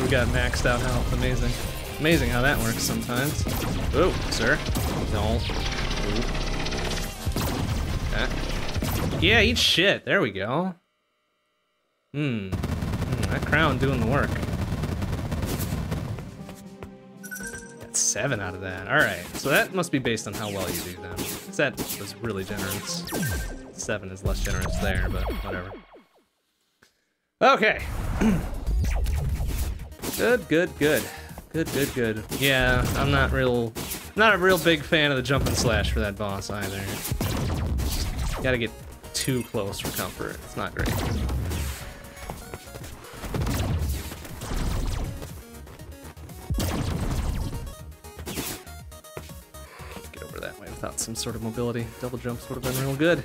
We got maxed out health. Amazing. Amazing how that works sometimes. Oh, sir. No. Okay. Yeah, eat shit. There we go. Hmm. Hmm, that crown doing the work. Got seven out of that. Alright, so that must be based on how well you do. 'Cause That was really generous. Seven is less generous there, but whatever. Okay. good, good, good. Good, good, good. Yeah, I'm not real not a real big fan of the jump and slash for that boss either. Gotta get too close for comfort. It's not great. Get over that way without some sort of mobility. Double jumps would have been real good.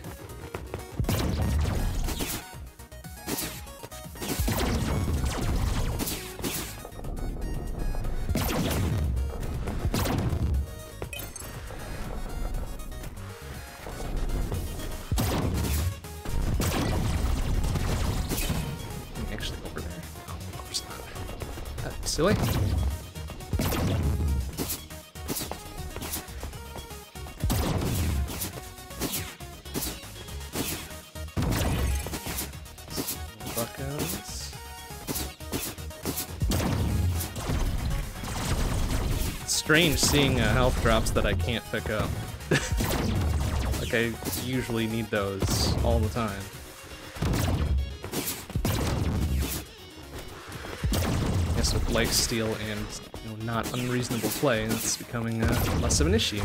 Strange seeing uh, health drops that I can't pick up. like I usually need those all the time. I guess with life steal and you know, not unreasonable play, it's becoming uh, less of an issue.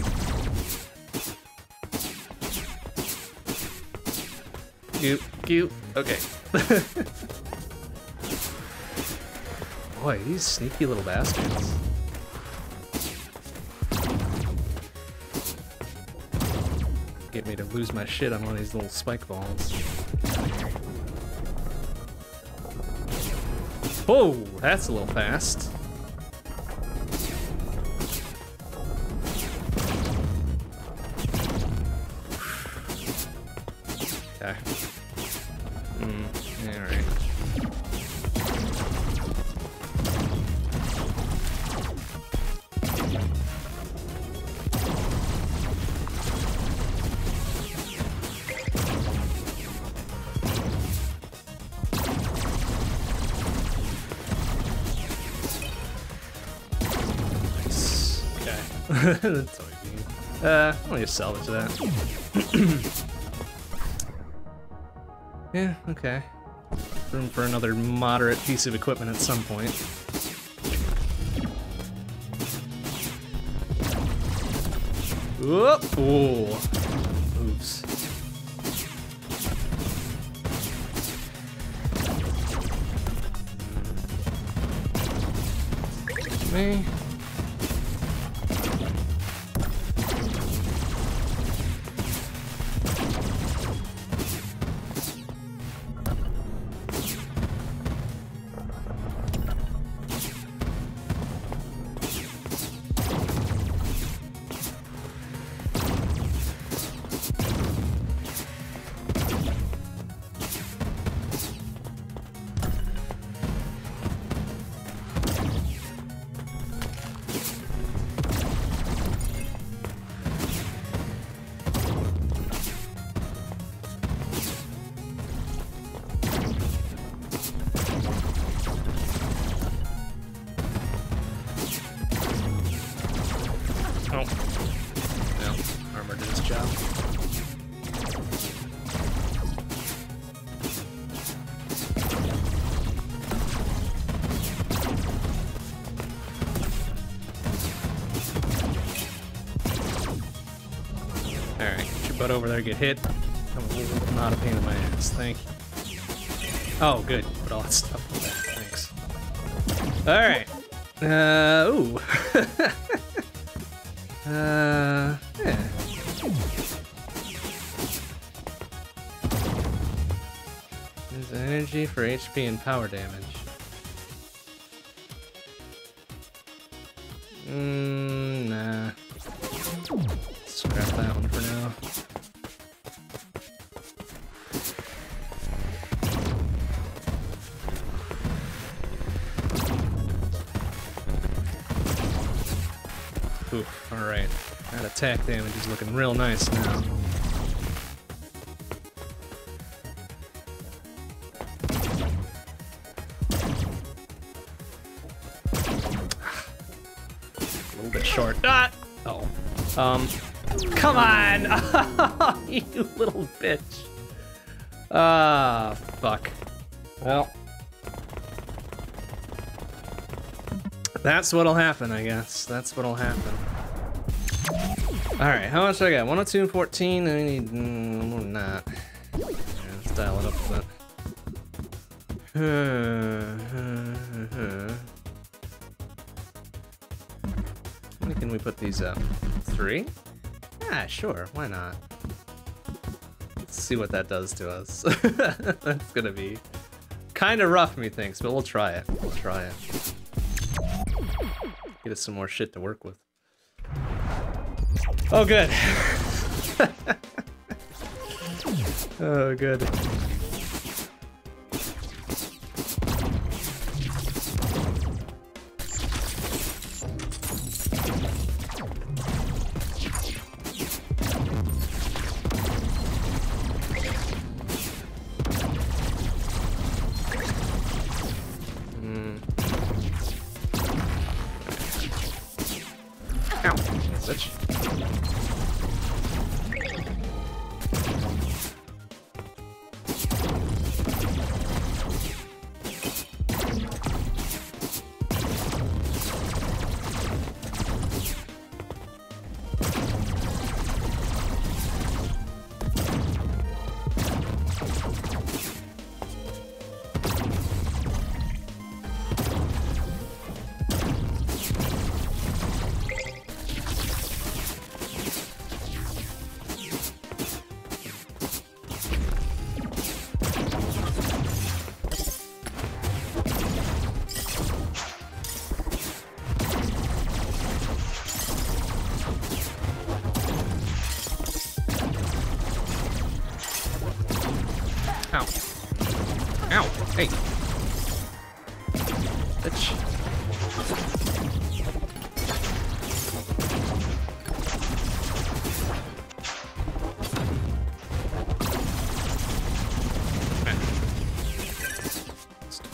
Goop, goop. Okay. Boy, these sneaky little bastards. Lose my shit on one of these little spike balls. Oh, that's a little fast. I'll just salvage that. Yeah, okay. Room for another moderate piece of equipment at some point. Whoop! Ooh. Oops. Me. Over there, get hit. Not a pain in my ass, thank you. Oh, good. Put all that stuff. Thanks. Alright. Uh, ooh. Uh, yeah. There's energy for HP and power damage. Looking real nice now. A little bit short. Ah! Oh. Um, come on! you little bitch. Ah, fuck. Well. That's what'll happen, I guess. That's what'll happen. Alright, how much do I got? 102 and 14. I need more than that. Let's dial it up a bit. How many can we put these up? Three? Yeah, sure. Why not? Let's see what that does to us. That's gonna be kind of rough, methinks, but we'll try it. We'll try it. Get us some more shit to work with. Oh, good. oh, good.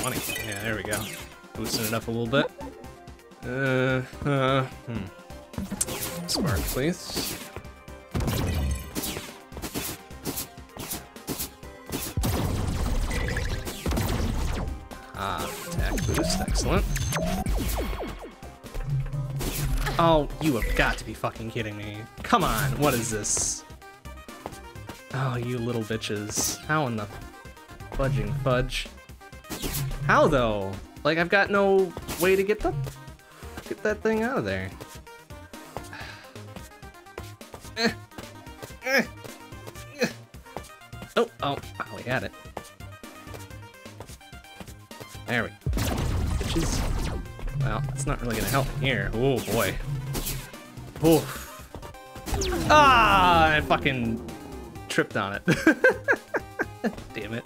20. Yeah, there we go. Boosting it up a little bit. Uh, uh, hmm. Spark, please. Ah, attack boost, excellent. Oh, you have got to be fucking kidding me. Come on, what is this? Oh, you little bitches. How in the fudging fudge? How though? Like, I've got no way to get the get that thing out of there. Oh, oh, oh, we had it. There we go. Well, it's not really gonna help here. Oh boy. Oh. Ah, I fucking tripped on it. Damn it.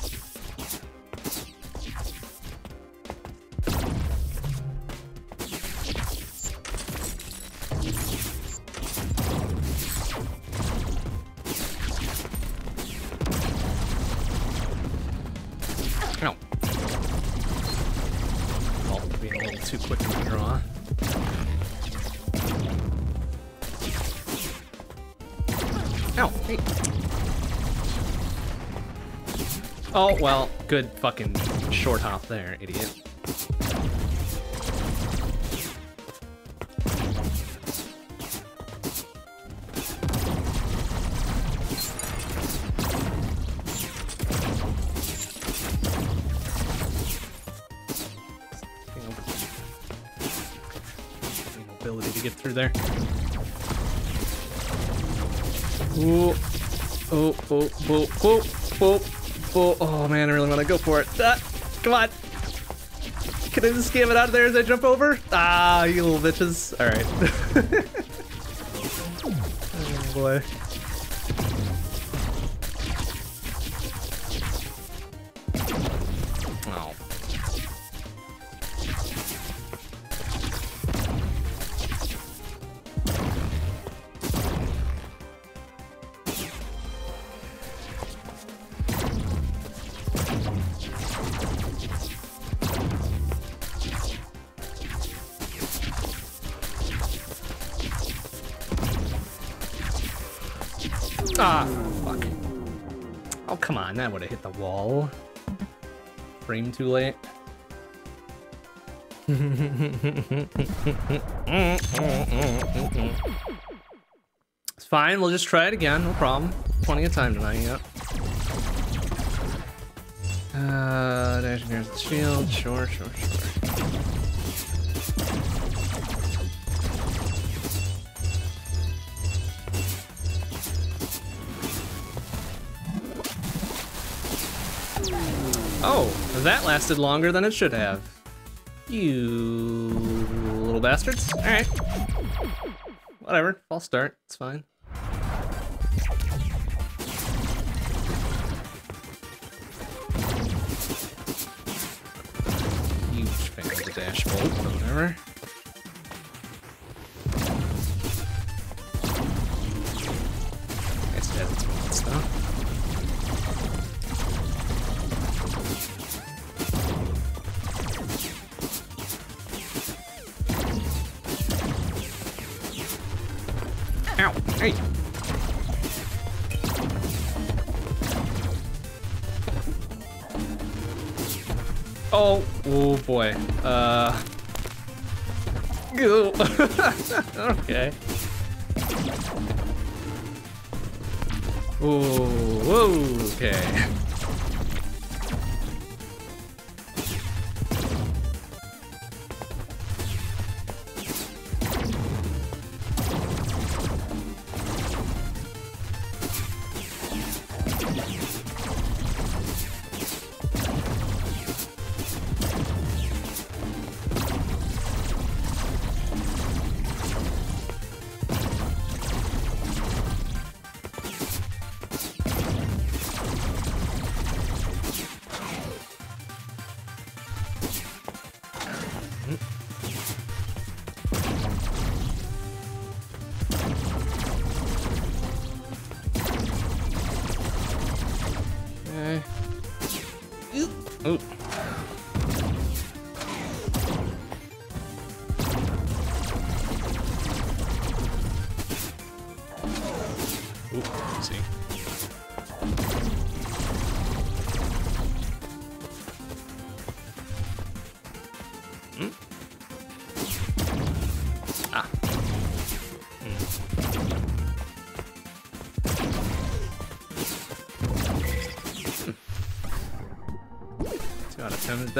Oh, well, good fucking short hop there, idiot. ability to get through there. Ooh. Oh, oh, oh, oh, oh, oh, oh, man, I really want to go for it. Ah, come on. Can I just scam it out of there as I jump over? Ah, you little bitches. All right. oh, boy. Frame too late. it's fine, we'll just try it again, no problem. Plenty of time tonight, yep. Uh, dashing here's the shield, sure, sure, sure. Oh, that lasted longer than it should have. You little bastards. Alright. Whatever, false start, it's fine. Huge fan of the dash bolt, whatever. Boy. Uh. Okay. Oh, okay. Okay.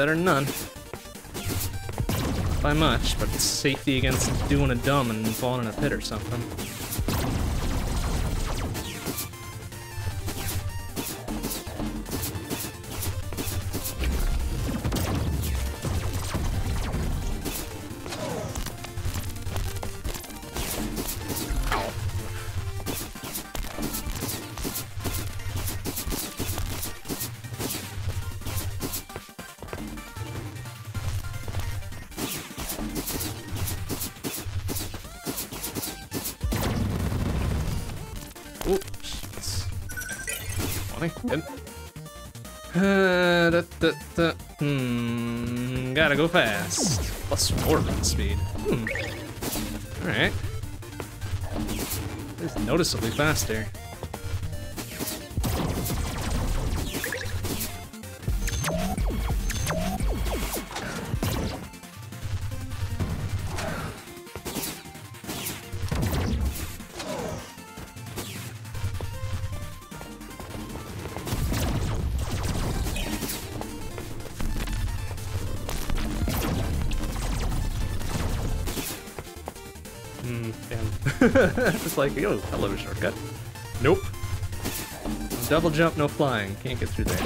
Better than none. By much, but it's safety against doing a dumb and falling in a pit or something. Plus four run speed. Hmm. Alright. It's noticeably faster. It's like, yo, hello, shortcut. Nope. Double jump, no flying. Can't get through there.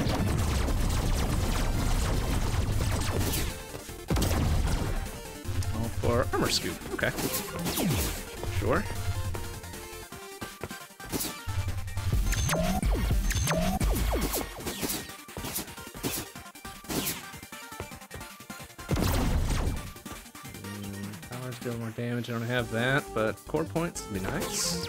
For armor scoop. Okay. Sure. Be nice.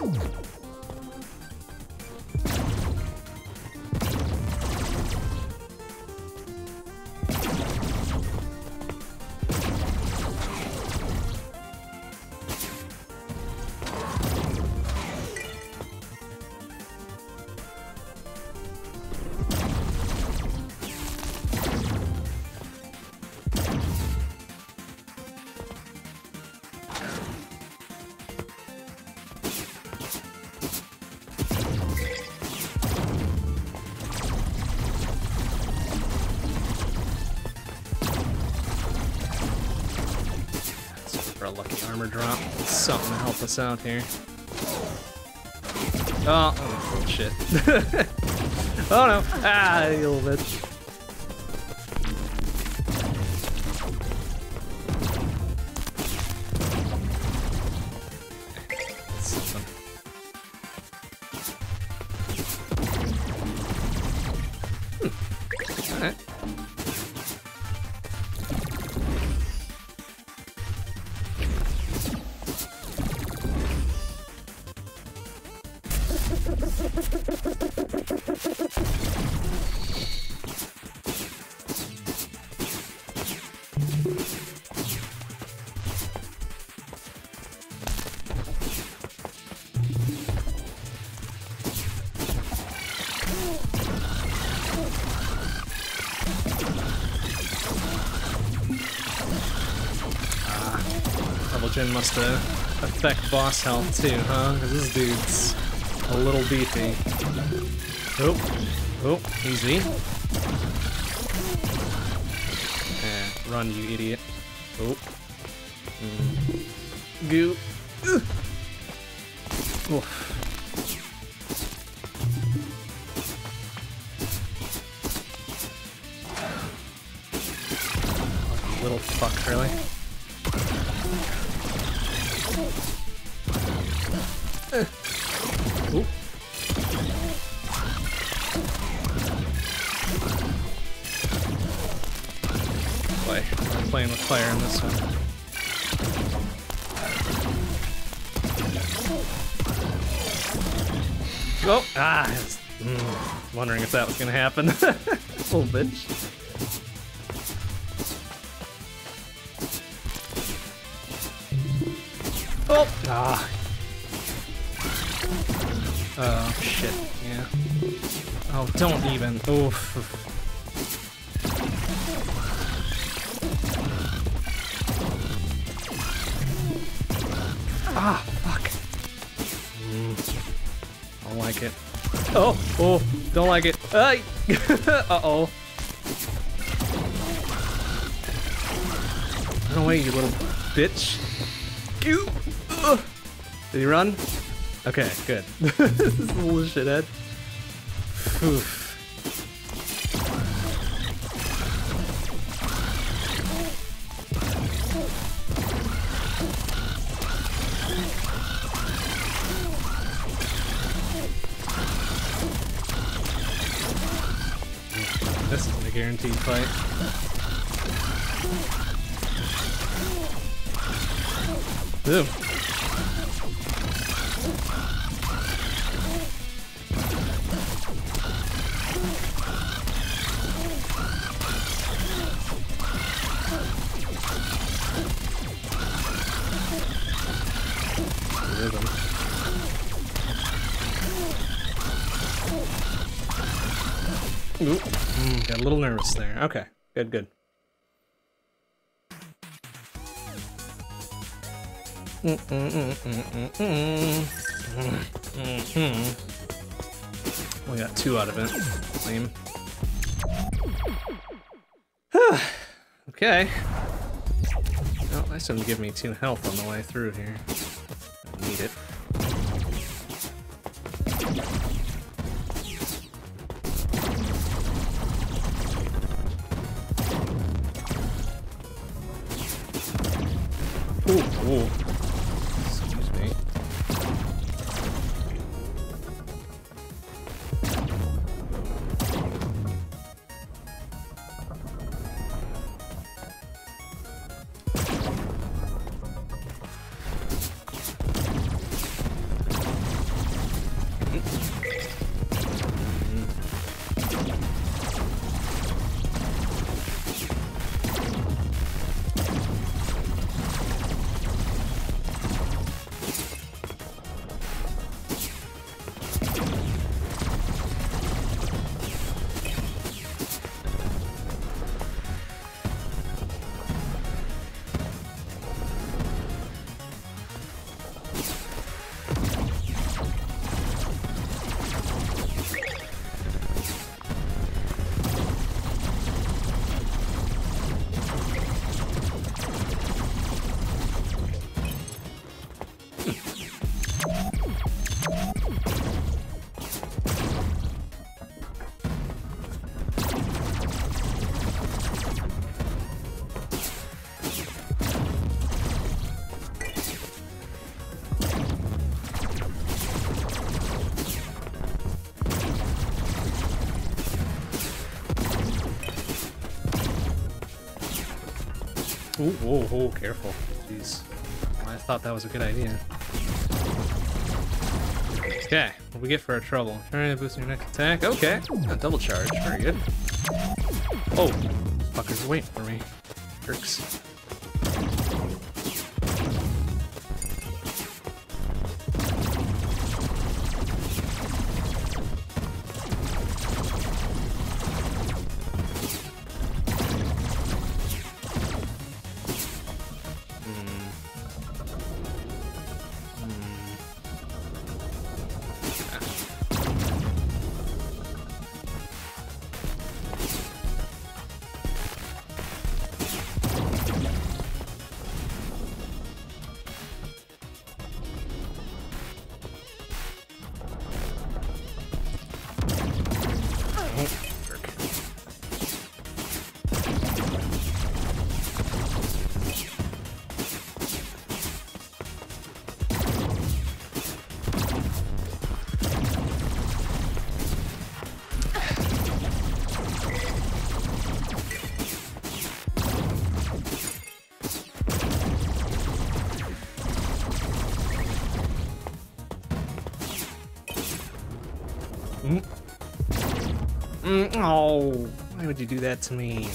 A lucky armor drop. Something to help us out here. Oh, oh shit. oh no. Ah, a little bit. Oxygen must uh, affect boss health too, huh? Because this dude's a little beefy. Oh, oh, easy. Eh, run, you idiot. Oh. Mm. Goo. Gonna happen. Little bitch. Oh, ah. Oh, shit, yeah. Oh, don't even. Oof. Ah, fuck. Mm, don't like it. Oh, oh, don't like it. Ay. Uh-oh. Run away, you little bitch. You. Did he run? Okay, good. this little shithead. Oof. We got two out of it. Lame. okay. Oh, nice of him to give me two health on the way through here. Whoa, whoa, careful. Jeez. I thought that was a good idea. Okay, what we get for our trouble? Trying to boost your next attack. Okay, a double charge. Very good. Oh, fuckers waiting for me. Jerks. Would you do that to me?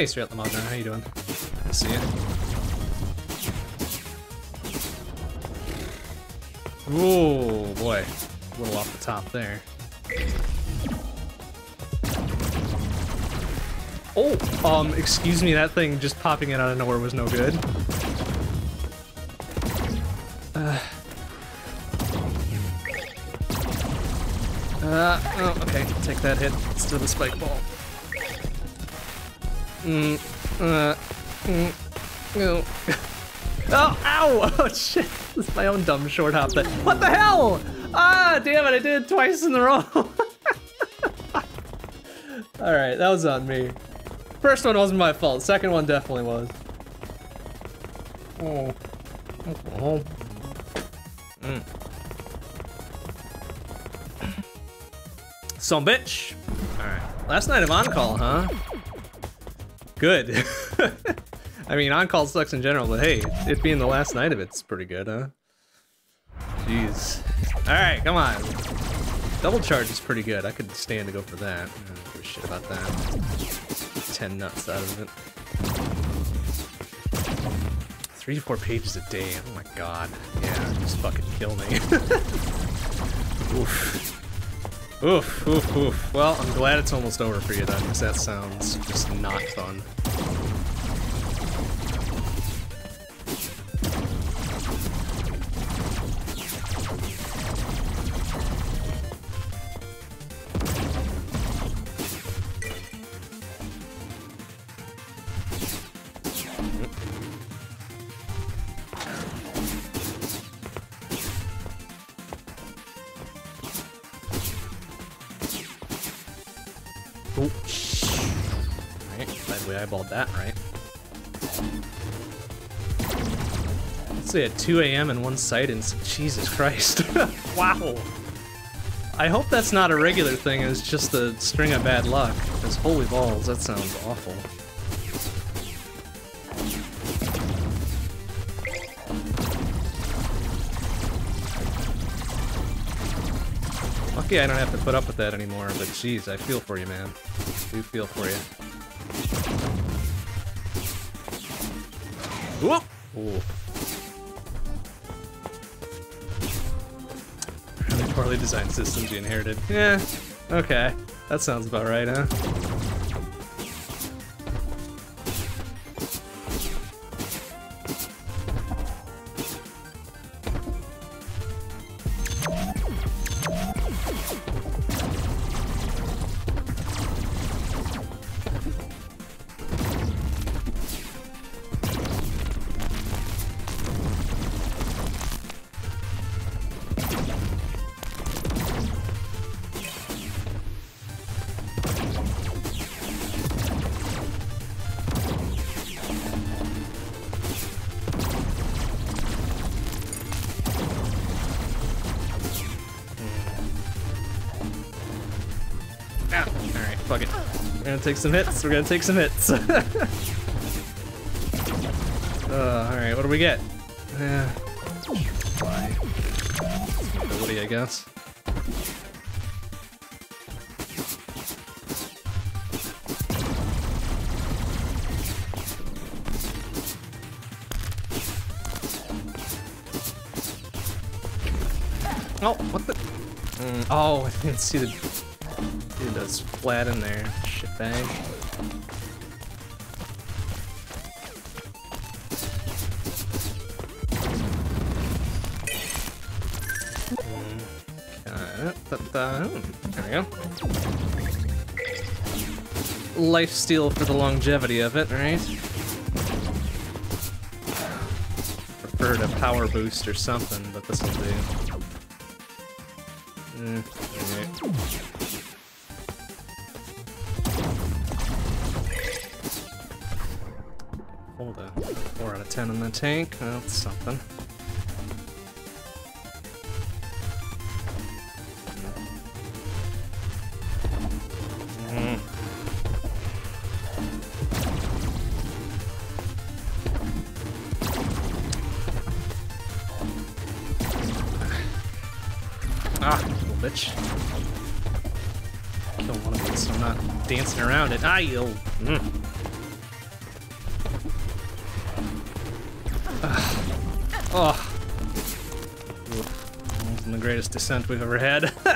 Hey, the Modern, how you doing? Good see you. Oh boy, a little off the top there. Oh, um, excuse me, that thing just popping in out of nowhere was no good. Uh, uh, oh, okay, take that hit. Let's do the spike ball. Mm, uh, mm. Oh, ow! Oh, shit. This is my own dumb short hop. That, what the hell? Ah, damn it, I did it twice in a row. Alright, that was on me. First one wasn't my fault. Second one definitely was. Oh. Oh. Mm. Some bitch. Alright. Last night of on-call, huh? Good. I mean, on-call sucks in general, but hey, it being the last night of it's pretty good, huh? Jeez. Alright, come on. Double charge is pretty good. I could stand to go for that. I don't give a shit about that. 10 nuts out of it. Three to four pages a day. Oh my god. Yeah, just fucking kill me. oof. Oof, oof, oof. Well, I'm glad it's almost over for you then, because that sounds just not fun. 2 a.m. in one site and Jesus Christ. wow. I hope that's not a regular thing, it's just a string of bad luck. Because holy balls, that sounds awful. Lucky I don't have to put up with that anymore, but jeez, I feel for you, man. I do feel for you. Whoop! Ooh. Poorly designed systems you inherited. Yeah, okay. That sounds about right, huh? Gonna take some hits, we're gonna take some hits. uh, alright, what do we get? Ability, I guess. Oh, what the? Mm, oh, I didn't see the Dude, that's flat in there. Shitbag. Hmm, go. Life steal for the longevity of it, right? Preferred a power boost or something, but this will do. The tank. That's something. Mm. Ah, little bitch. Kill one of these so I'm not dancing around it. Ah, you. Descent we've ever had.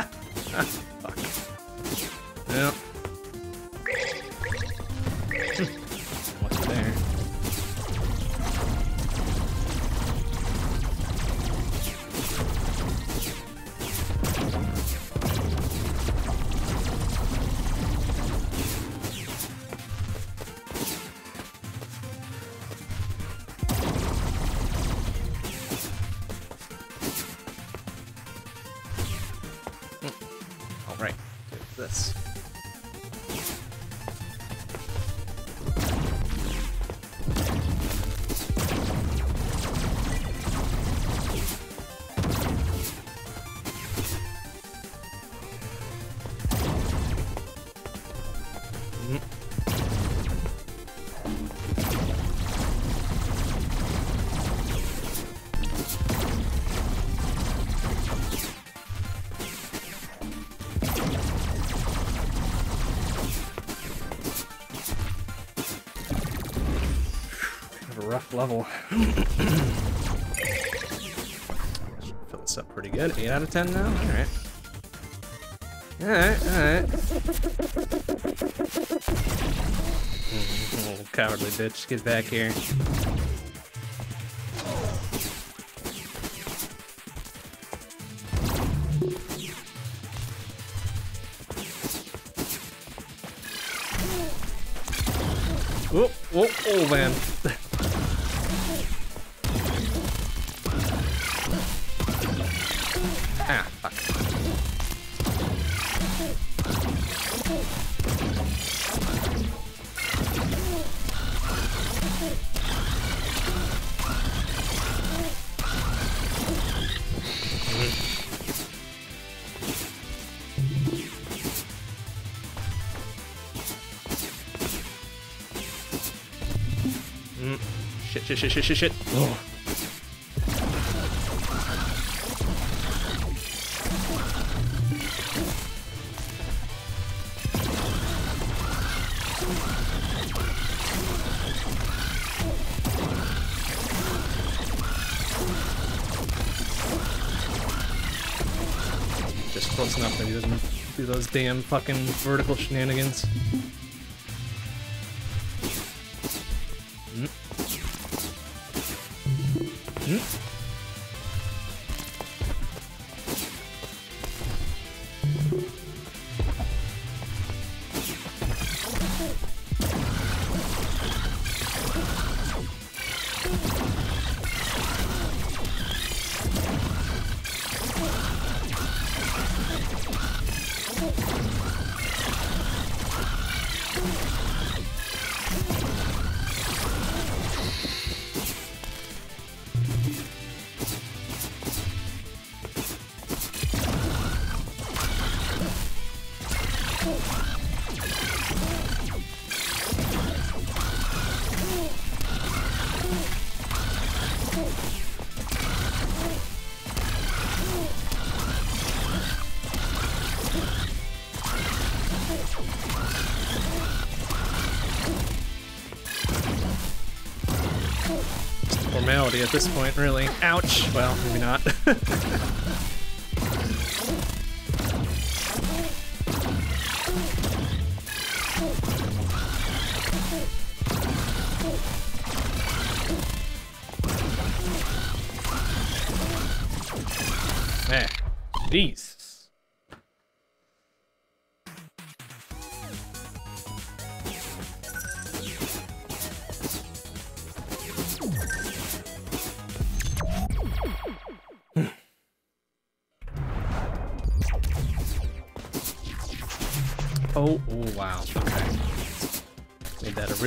out of 10 now? Alright. Alright, alright. Oh, cowardly bitch. Get back here. Oh, oh, oh, man. Shit, shit, shit, shit. Oh. Just close enough that he doesn't do those damn fucking vertical shenanigans. This point, really. Ouch! Well, maybe not.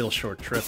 real short trip.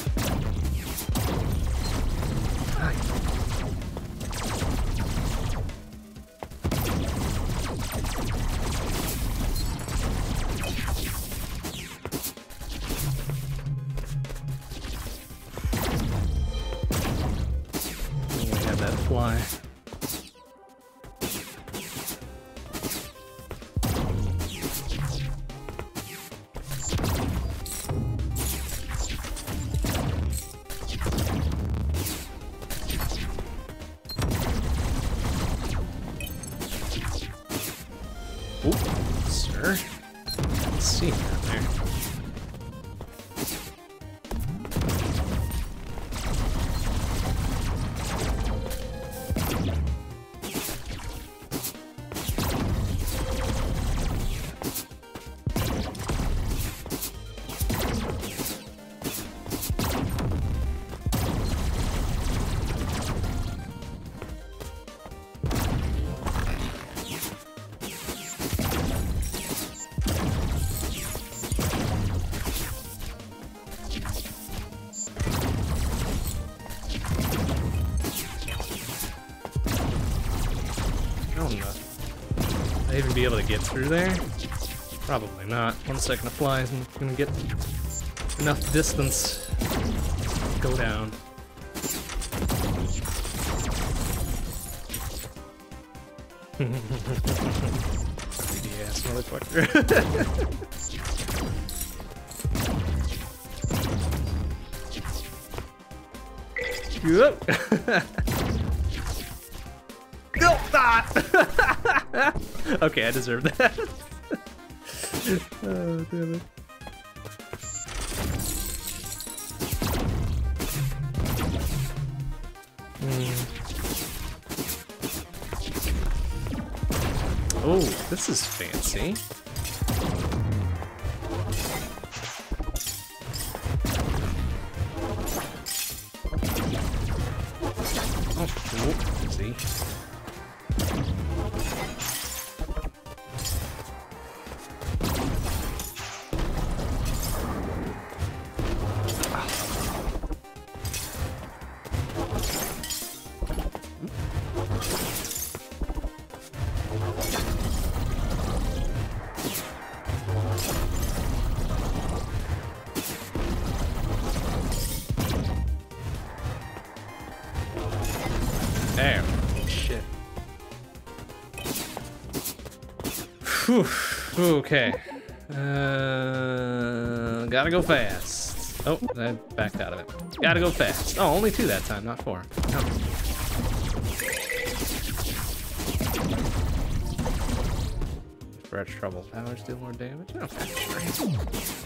Be able to get through there? Probably not. One second of fly isn't gonna get enough distance. to Go down. Greedy ass motherfucker. Yep. No, ah! okay, I deserve that. oh, damn it. Hmm. Oh, this is fancy. Okay. Uh, gotta go fast. Oh, I backed out of it. Gotta go fast. Oh, only two that time, not four. Oh. Fresh trouble. Powers deal more damage? Okay.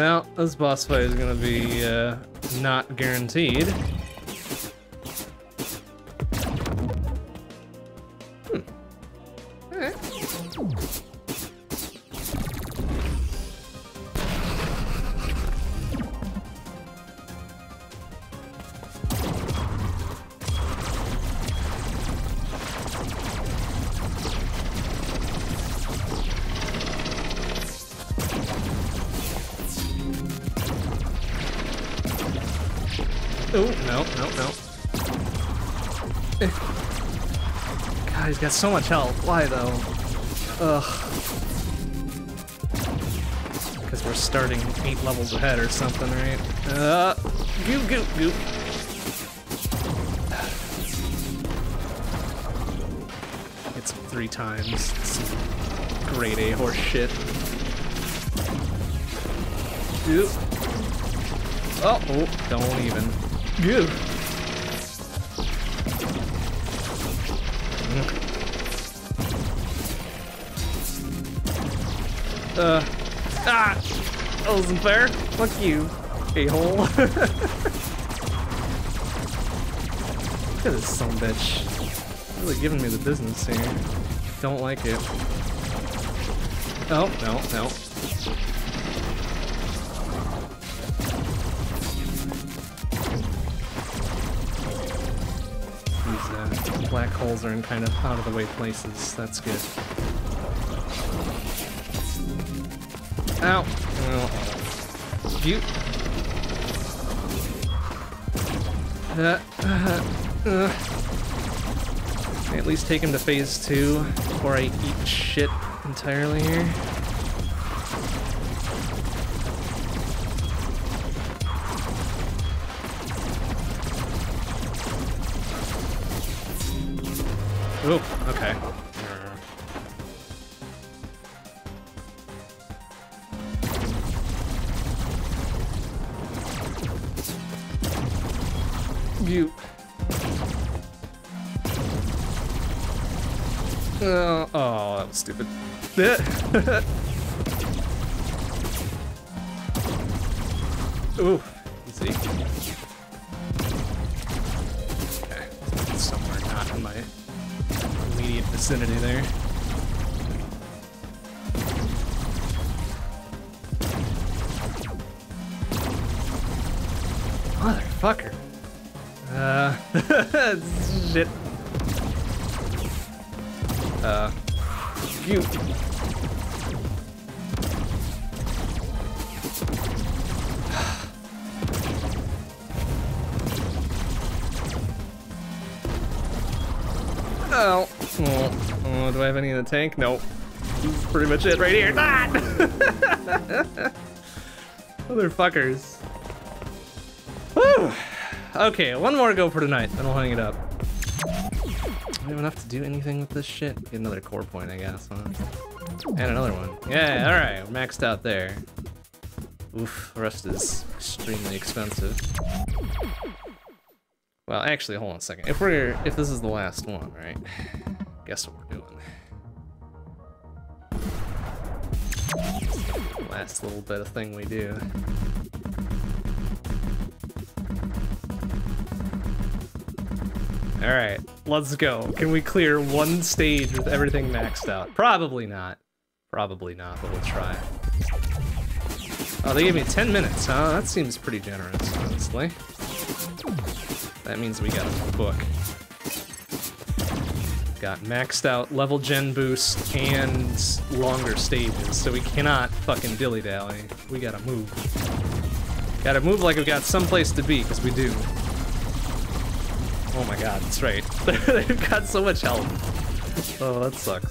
Well, this boss fight is gonna be uh, not guaranteed. Oh, no, no, no. Eh. God, he's got so much health. Why, though? Ugh. Because we're starting eight levels ahead or something, right? Uh, goop, goop, goop. Him three times. Some grade A horse shit. Goop. Oh, oh, don't even. Uh, ah, that wasn't fair. Fuck you, a-hole. Look at this son bitch. Really giving me the business here. Don't like it. Oh, no, no. Holes are in kind of out of the way places. That's good. Ow! You. Uh, uh, uh. at least take him to phase two before I eat shit entirely here. Tank? Nope. Pretty much it right here. Ah! Motherfuckers. Okay, one more go for tonight, then I'll hang it up. I have enough to do anything with this shit. Get another core point, I guess, huh? And another one. Yeah, alright, maxed out there. Oof, rest is extremely expensive. Well, actually, hold on a second. If we're if this is the last one, right? Guess what Last little bit of thing we do. Alright, let's go. Can we clear one stage with everything maxed out? Probably not. Probably not, but we'll try. Oh, they gave me 10 minutes, huh? That seems pretty generous, honestly. That means we got a book got maxed out level gen boost and longer stages, so we cannot fucking dilly-dally. We gotta move. Gotta move like we've got someplace to be, because we do. Oh my god, that's right. They've got so much health. Oh, that sucks.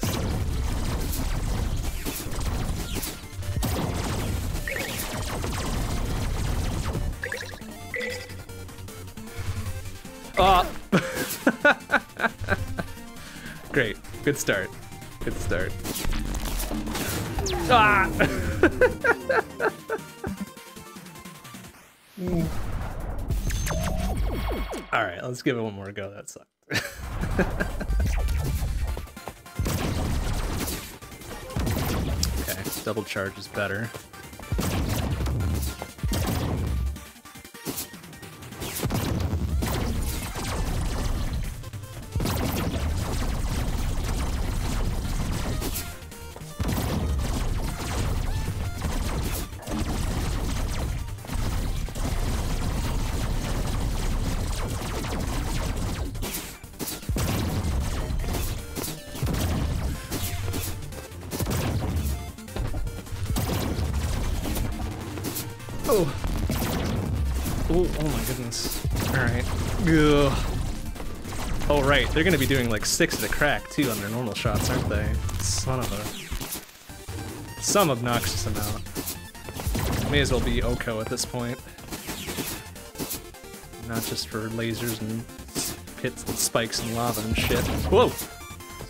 Oh! Great. Good start. Good start. Ah! All right, let's give it one more go. That sucked. okay, double charge is better. They're gonna be doing like six to the crack, too, on their normal shots, aren't they? Son of a... Some obnoxious amount. May as well be OHKO at this point. Not just for lasers and pits and spikes and lava and shit. Whoa!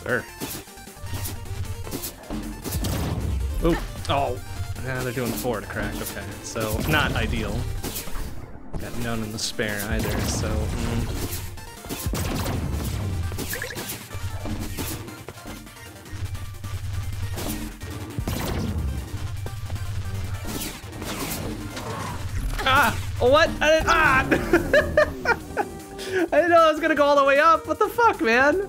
Sir. Oh! Oh! Yeah, they're doing four to crack, okay. So, not ideal. Got none in the spare either, so... Mm. What? I didn't, ah! I didn't know I was gonna go all the way up. What the fuck, man?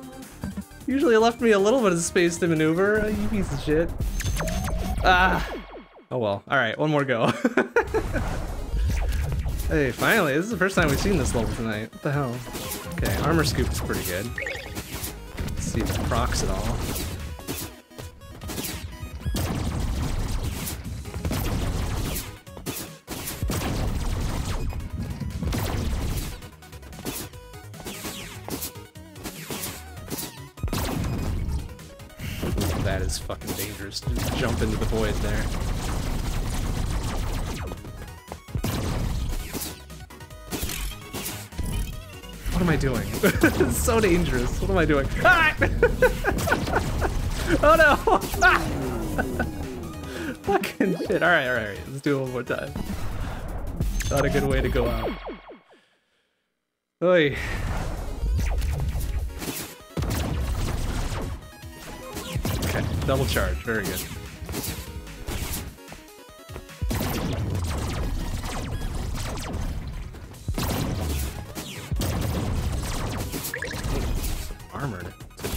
Usually left me a little bit of space to maneuver. You piece of shit. Ah! Oh well. Alright, one more go. hey, finally, this is the first time we've seen this level tonight. What the hell? Okay, armor scoop is pretty good. Let's see if it procs at all. Into the void there. What am I doing? it's so dangerous. What am I doing? Ah! oh no! Ah! Fucking shit. Alright, alright, alright. Let's do it one more time. Not a good way to go out. Oi. Okay, double charge. Very good.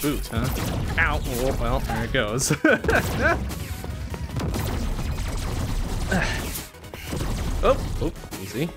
Armored boot, huh? Ow! Oh, well, there it goes. oh, oh, easy.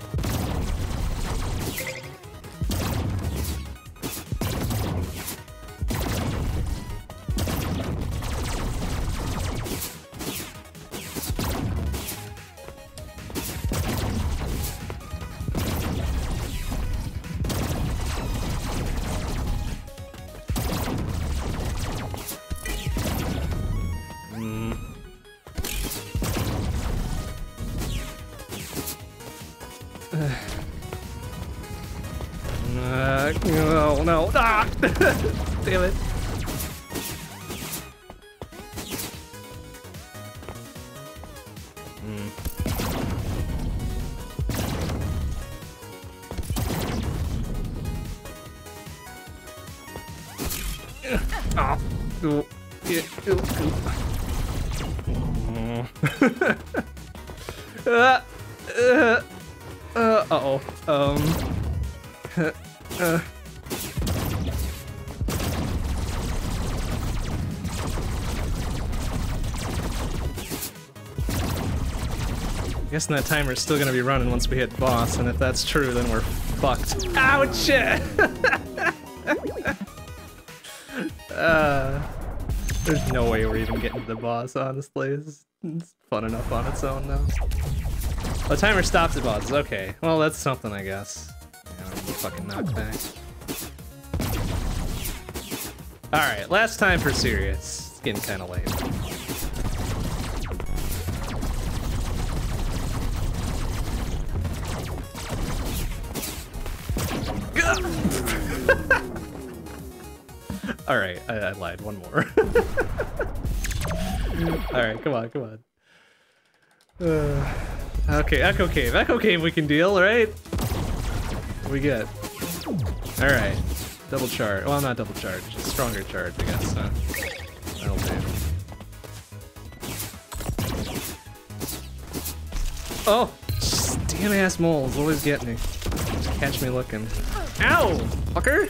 Guessing that timer is still gonna be running once we hit boss, and if that's true, then we're fucked. Ouch! uh, there's no way we're even getting to the boss, honestly. It's, it's fun enough on its own though. The timer stops at bosses. Okay, well that's something, I guess. Yeah, fucking knockback. All right, last time for serious. It's getting kind of late. all right, I, I lied. One more. all right, come on, come on. Uh, okay, Echo Cave. Echo Cave we can deal, right? We get? All right, double charge. Well, not double charge, stronger charge, I guess. Huh? That'll do. Oh, damn ass moles always get me. Just catch me looking. Ow, fucker!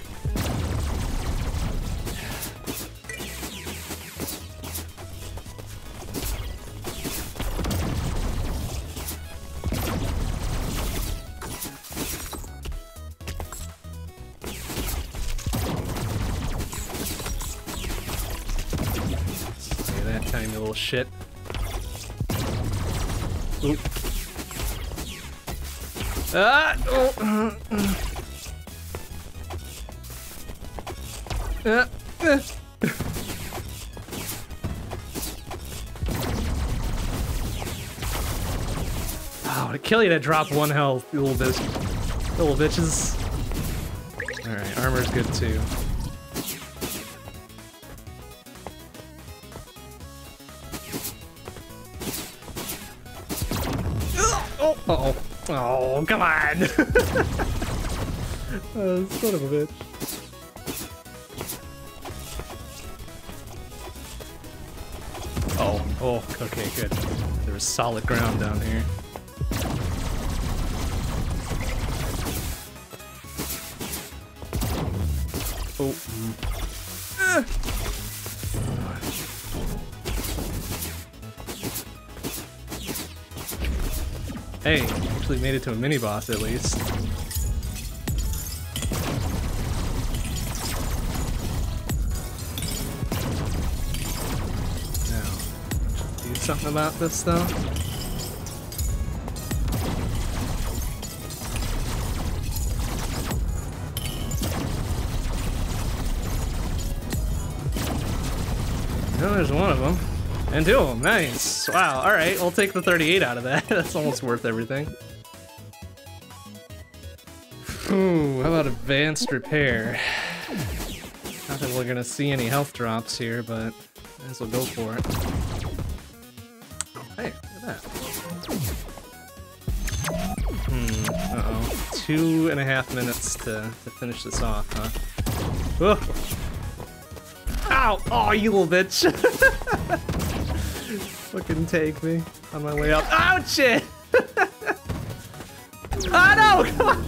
that tiny little shit. Oop. Ah! Oh. Uh, uh. Oh, to kill you to drop one health, you little bitch. Little bitches. Alright, armor's good too. Oh, uh oh. Oh, come on. oh, son of a bitch. Good. There was solid ground down here. Oh. Hey, actually made it to a mini boss at least. About this though. No, there's one of them. And two of them, nice. Wow, alright, we'll take the 38 out of that. That's almost worth everything. Ooh, how about advanced repair? Not that we're gonna see any health drops here, but as well go for it. Two and a half minutes to, to finish this off, huh? Ugh. Ow! Oh, you little bitch! Fucking take me on my way up. Ouch! Shit! oh no! Come on!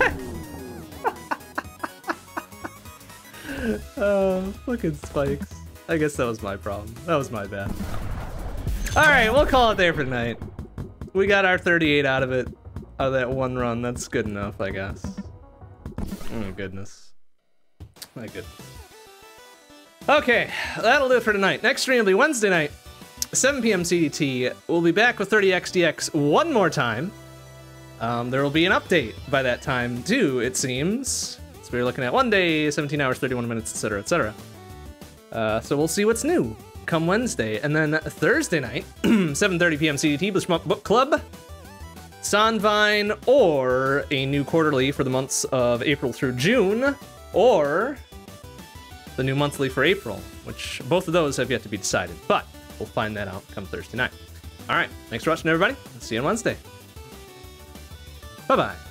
oh, fucking spikes. I guess that was my problem. That was my bad. Alright, we'll call it there for tonight. We got our 38 out of it, of that one run. That's good enough, I guess. Oh, goodness. My goodness. Okay, that'll do it for tonight. Next stream will be Wednesday night, 7 p.m. CDT. We'll be back with 30XX one more time. Um, there will be an update by that time, too, it seems. So we're looking at one day, 17 hours, 31 minutes, etc., etc. Uh, so we'll see what's new come Wednesday. And then Thursday night, 7.30 p.m. CDT, Blissmunk Book Club, Sonvine, or a new quarterly for the months of April through June, or the new monthly for April, which both of those have yet to be decided, but we'll find that out come Thursday night. All right, thanks for watching, everybody. see you on Wednesday. Bye bye.